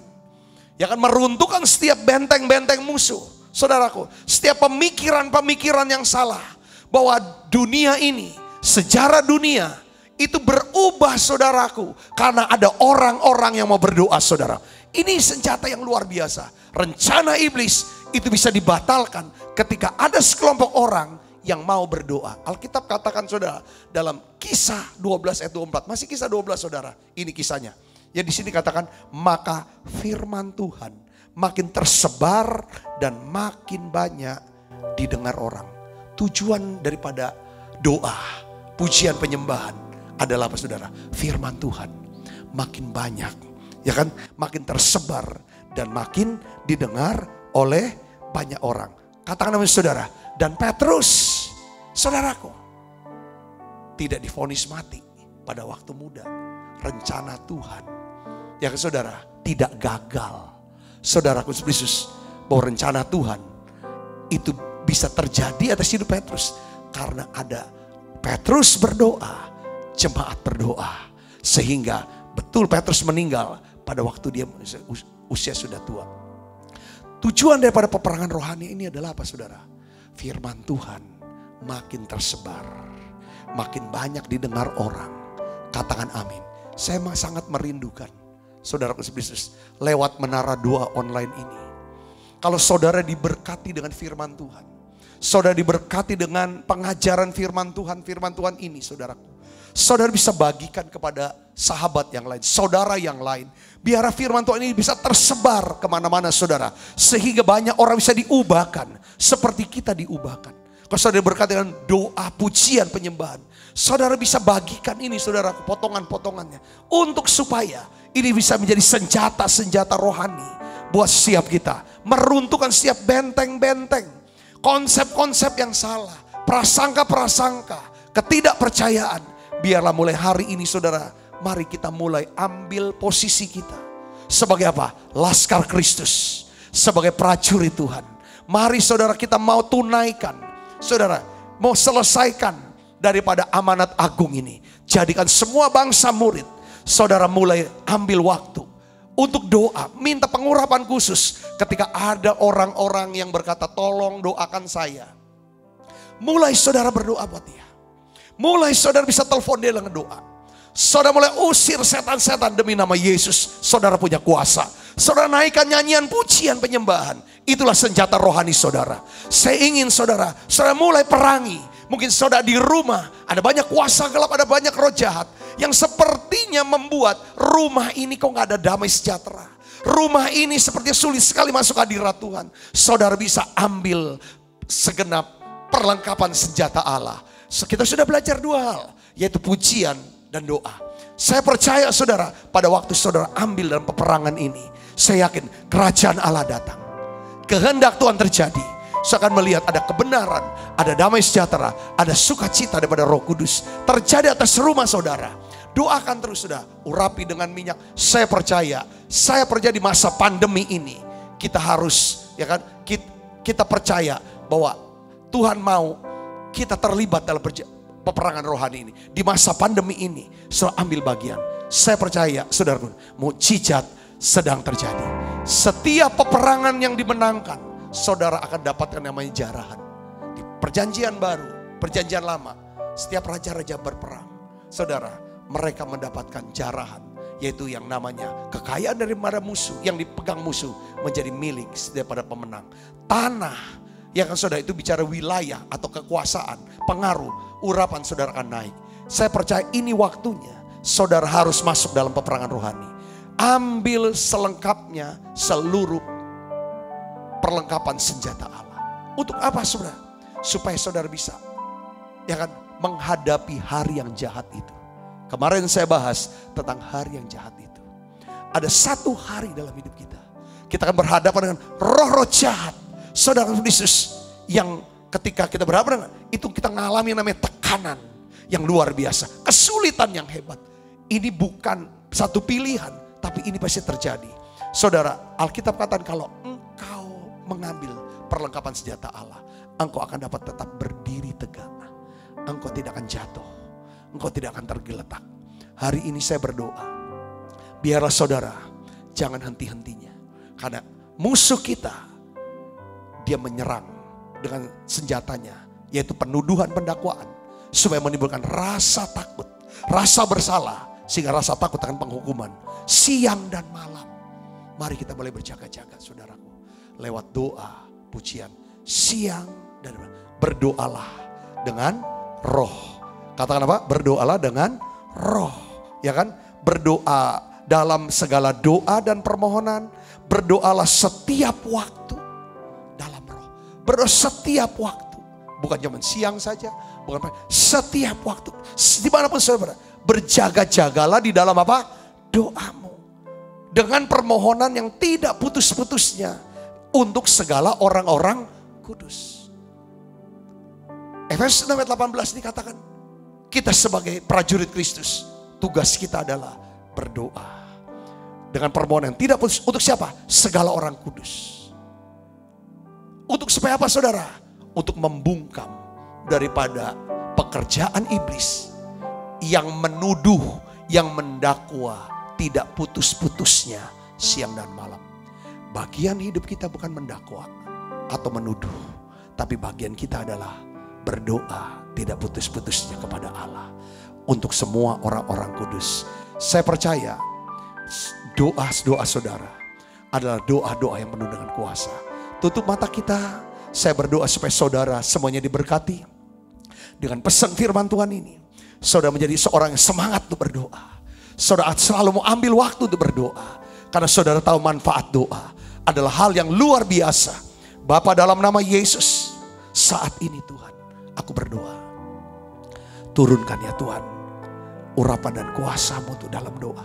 Ya kan meruntuhkan setiap benteng-benteng musuh. Saudaraku, setiap pemikiran-pemikiran yang salah. Bahwa dunia ini, sejarah dunia itu berubah saudaraku. Karena ada orang-orang yang mau berdoa saudara. Ini senjata yang luar biasa. Rencana iblis itu bisa dibatalkan ketika ada sekelompok orang yang mau berdoa. Alkitab katakan saudara dalam kisah 12 ayat 24. Masih kisah 12 saudara. Ini kisahnya. Ya di sini katakan maka firman Tuhan makin tersebar dan makin banyak didengar orang. Tujuan daripada doa, pujian penyembahan adalah apa saudara? Firman Tuhan makin banyak. Ya kan? Makin tersebar dan makin didengar oleh banyak orang. Katakan nama saudara. Dan Petrus, saudaraku, tidak difonis mati pada waktu muda. Rencana Tuhan. Ya saudara, tidak gagal. Saudaraku Yesus, bahwa rencana Tuhan itu bisa terjadi atas hidup Petrus. Karena ada Petrus berdoa, jemaat berdoa. Sehingga betul Petrus meninggal pada waktu dia usia sudah tua. Tujuan daripada peperangan rohani ini adalah apa saudara? Firman Tuhan makin tersebar. Makin banyak didengar orang. Katakan amin. Saya sangat merindukan saudara Kristus lewat menara doa online ini. Kalau saudara diberkati dengan firman Tuhan. Saudara diberkati dengan pengajaran firman Tuhan. Firman Tuhan ini saudaraku. Saudara bisa bagikan kepada sahabat yang lain, saudara yang lain. Biar firman Tuhan ini bisa tersebar ke mana-mana saudara. Sehingga banyak orang bisa diubahkan. Seperti kita diubahkan. Kalau saudara berkata dengan doa pujian penyembahan. Saudara bisa bagikan ini saudara potongan-potongannya. Untuk supaya ini bisa menjadi senjata-senjata rohani. Buat setiap kita. Meruntuhkan setiap benteng-benteng. Konsep-konsep yang salah. Prasangka-prasangka. Ketidakpercayaan. Biarlah mulai hari ini saudara, mari kita mulai ambil posisi kita. Sebagai apa? Laskar Kristus. Sebagai prajurit Tuhan. Mari saudara kita mau tunaikan. Saudara, mau selesaikan daripada amanat agung ini. Jadikan semua bangsa murid. Saudara mulai ambil waktu untuk doa, minta pengurapan khusus ketika ada orang-orang yang berkata tolong doakan saya. Mulai saudara berdoa buat dia. Mulai saudara bisa telepon dia dengan doa. Saudara mulai usir setan-setan demi nama Yesus. Saudara punya kuasa. Saudara naikkan nyanyian pujian penyembahan. Itulah senjata rohani saudara. Saya ingin saudara, saudara mulai perangi Mungkin saudara di rumah ada banyak kuasa gelap, ada banyak roh jahat yang sepertinya membuat rumah ini kok nggak ada damai sejahtera. Rumah ini sepertinya sulit sekali masuk hadirat Tuhan. Saudara bisa ambil segenap perlengkapan senjata Allah. Kita sudah belajar dua hal, yaitu pujian dan doa. Saya percaya saudara, pada waktu saudara ambil dalam peperangan ini, saya yakin kerajaan Allah datang. Kehendak Tuhan terjadi saya akan melihat ada kebenaran, ada damai sejahtera, ada sukacita daripada roh kudus. Terjadi atas rumah saudara. Doakan terus sudah, urapi dengan minyak. Saya percaya, saya percaya di masa pandemi ini, kita harus, ya kan, kita, kita percaya bahwa Tuhan mau kita terlibat dalam peperangan rohani ini. Di masa pandemi ini, selalu ambil bagian. Saya percaya, saudaraku, mujizat sedang terjadi. Setiap peperangan yang dimenangkan, saudara akan dapatkan namanya jarahan. Di perjanjian baru, perjanjian lama, setiap raja-raja berperang. Saudara, mereka mendapatkan jarahan. Yaitu yang namanya kekayaan daripada musuh. Yang dipegang musuh menjadi milik daripada pemenang. Tanah, ya kan saudara itu bicara wilayah atau kekuasaan, pengaruh, urapan saudara akan naik. Saya percaya ini waktunya saudara harus masuk dalam peperangan rohani. Ambil selengkapnya seluruh perlengkapan senjata Allah. Untuk apa saudara? Supaya saudara bisa ya kan menghadapi hari yang jahat itu. Kemarin saya bahas tentang hari yang jahat itu. Ada satu hari dalam hidup kita. Kita akan berhadapan dengan roh-roh jahat. Saudara Yesus yang ketika kita berhadapan itu kita mengalami namanya tekanan yang luar biasa. Kesulitan yang hebat. Ini bukan satu pilihan, tapi ini pasti terjadi. Saudara, Alkitab katakan kalau mengambil perlengkapan senjata Allah, engkau akan dapat tetap berdiri tegak. Engkau tidak akan jatuh. Engkau tidak akan tergeletak. Hari ini saya berdoa. Biarlah saudara jangan henti-hentinya. Karena musuh kita dia menyerang dengan senjatanya yaitu penuduhan pendakwaan supaya menimbulkan rasa takut, rasa bersalah sehingga rasa takut akan penghukuman siang dan malam. Mari kita boleh berjaga-jaga saudaraku lewat doa, pujian, siang dan berdoalah dengan roh. Katakan apa? Berdoalah dengan roh. Ya kan? Berdoa dalam segala doa dan permohonan. Berdoalah setiap waktu. Berdoa setiap waktu. Bukan cuma siang saja. Bukan setiap waktu. Di mana pun saudara berjaga-jagalah di dalam apa? Doamu. Dengan permohonan yang tidak putus-putusnya untuk segala orang-orang kudus. Efesus 6 ayat 18 dikatakan, kita sebagai prajurit Kristus, tugas kita adalah berdoa. Dengan permohonan tidak putus. Untuk siapa? Segala orang kudus. Untuk supaya apa saudara? Untuk membungkam daripada pekerjaan iblis yang menuduh, yang mendakwa tidak putus-putusnya siang dan malam. Bagian hidup kita bukan mendakwa atau menuduh, tapi bagian kita adalah berdoa tidak putus-putusnya kepada Allah untuk semua orang-orang kudus. Saya percaya doa-doa saudara adalah doa-doa yang penuh dengan kuasa. Tutup mata kita, saya berdoa supaya saudara semuanya diberkati dengan pesan firman Tuhan ini. Saudara menjadi seorang yang semangat untuk berdoa. Saudara selalu mau ambil waktu untuk berdoa. Karena saudara tahu manfaat doa adalah hal yang luar biasa. Bapa dalam nama Yesus, saat ini Tuhan, aku berdoa. Turunkan ya Tuhan, urapan dan kuasamu untuk dalam doa.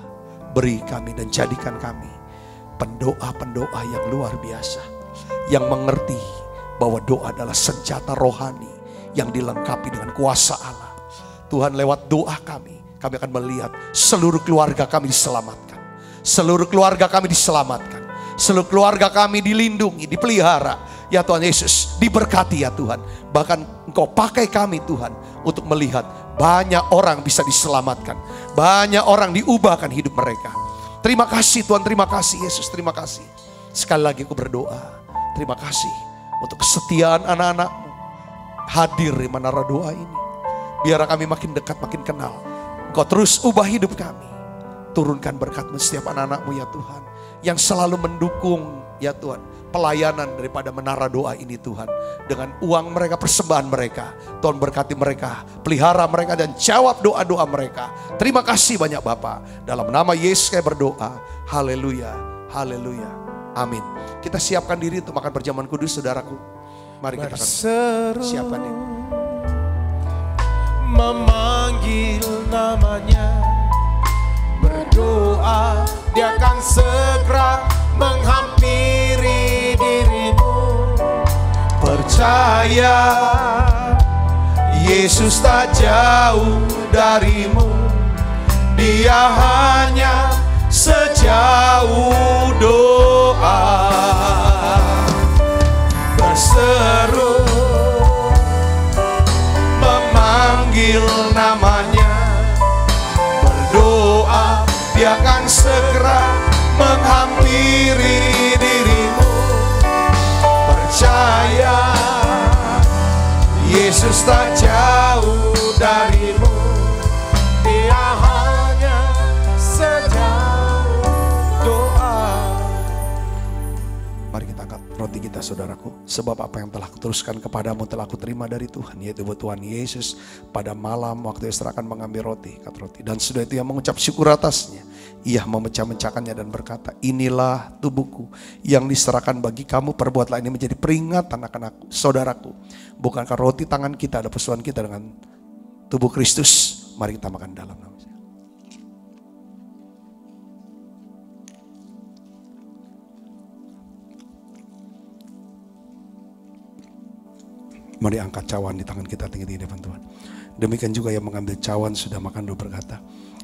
Beri kami dan jadikan kami pendoa-pendoa yang luar biasa. Yang mengerti bahwa doa adalah senjata rohani yang dilengkapi dengan kuasa Allah. Tuhan lewat doa kami, kami akan melihat seluruh keluarga kami diselamatkan. Seluruh keluarga kami diselamatkan. Seluruh keluarga kami dilindungi, dipelihara. Ya Tuhan Yesus, diberkati ya Tuhan. Bahkan Engkau pakai kami Tuhan untuk melihat banyak orang bisa diselamatkan. Banyak orang diubahkan hidup mereka. Terima kasih Tuhan, terima kasih Yesus, terima kasih. Sekali lagi aku berdoa, terima kasih untuk kesetiaan anak-anakmu hadir di menara doa ini. Biar kami makin dekat, makin kenal. Engkau terus ubah hidup kami. Turunkan berkatmu setiap anak-anakmu ya Tuhan. Yang selalu mendukung ya Tuhan. Pelayanan daripada menara doa ini Tuhan. Dengan uang mereka, persembahan mereka. Tuhan berkati mereka, pelihara mereka dan jawab doa-doa mereka. Terima kasih banyak Bapak. Dalam nama Yesus saya berdoa. Haleluya, haleluya. Amin. Kita siapkan diri untuk makan perjamuan kudus saudaraku. Mari kita akan siapkan diri. memanggil namanya Berdoa dia akan segera menghampiri dirimu Percaya Yesus tak jauh darimu Dia hanya sejauh doa Berseru memanggil namanya Berdoa dia akan segera menghampiri dirimu. Percaya Yesus tak jauh darimu saudaraku. Sebab apa yang telah kuteruskan kepadamu telah kuterima dari Tuhan. Yaitu buat Tuhan Yesus pada malam waktu Yesus akan mengambil roti. Kat roti. Dan sudah itu ia mengucap syukur atasnya. Ia memecah-mecahkannya dan berkata. Inilah tubuhku yang diserahkan bagi kamu. Perbuatlah ini menjadi peringatan akan aku. Saudaraku. Bukankah roti tangan kita ada persoalan kita dengan tubuh Kristus. Mari kita makan dalam nama Mari angkat cawan di tangan kita tinggi-tinggi depan Tuhan. Demikian juga yang mengambil cawan sudah makan dulu berkata.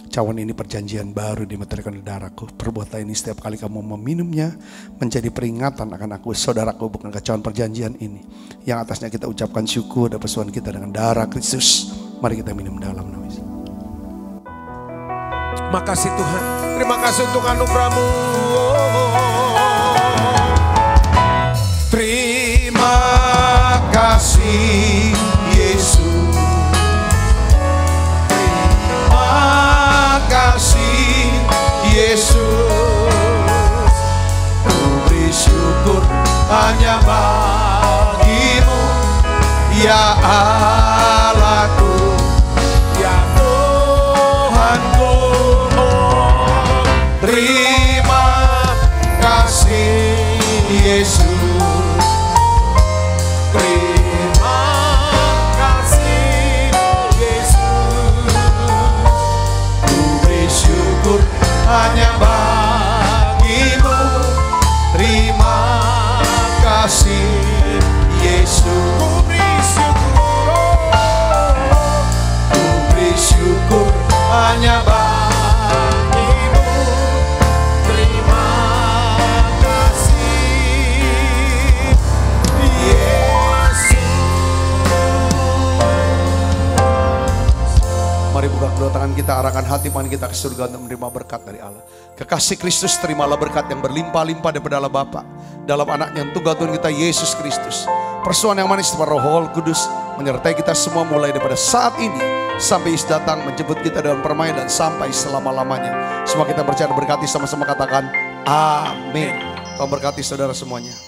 Cawan ini perjanjian baru dimeteraikan darahku. Perbuatlah ini setiap kali kamu meminumnya menjadi peringatan akan aku. Saudaraku bukan cawan perjanjian ini. Yang atasnya kita ucapkan syukur dan persoalan kita dengan darah Kristus. Mari kita minum dalam nama Yesus. Makasih Tuhan. Terima kasih untuk anugerahmu. Terima kasih Yesus. Terima kasih Yesus. Ku syukur hanya bagimu. Ya Allahku. Kedua tangan kita, arahkan hati iman kita ke surga untuk menerima berkat dari Allah. Kekasih Kristus, terimalah berkat yang berlimpah-limpah daripada Allah Bapa dalam anaknya yang tunggal Tuhan kita Yesus Kristus. Persoalan yang manis Roh Kudus menyertai kita semua mulai daripada saat ini sampai Yesus datang menjemput kita dalam permainan sampai selama-lamanya. Semua kita percaya berkati sama-sama katakan amin. Tuhan berkati saudara semuanya.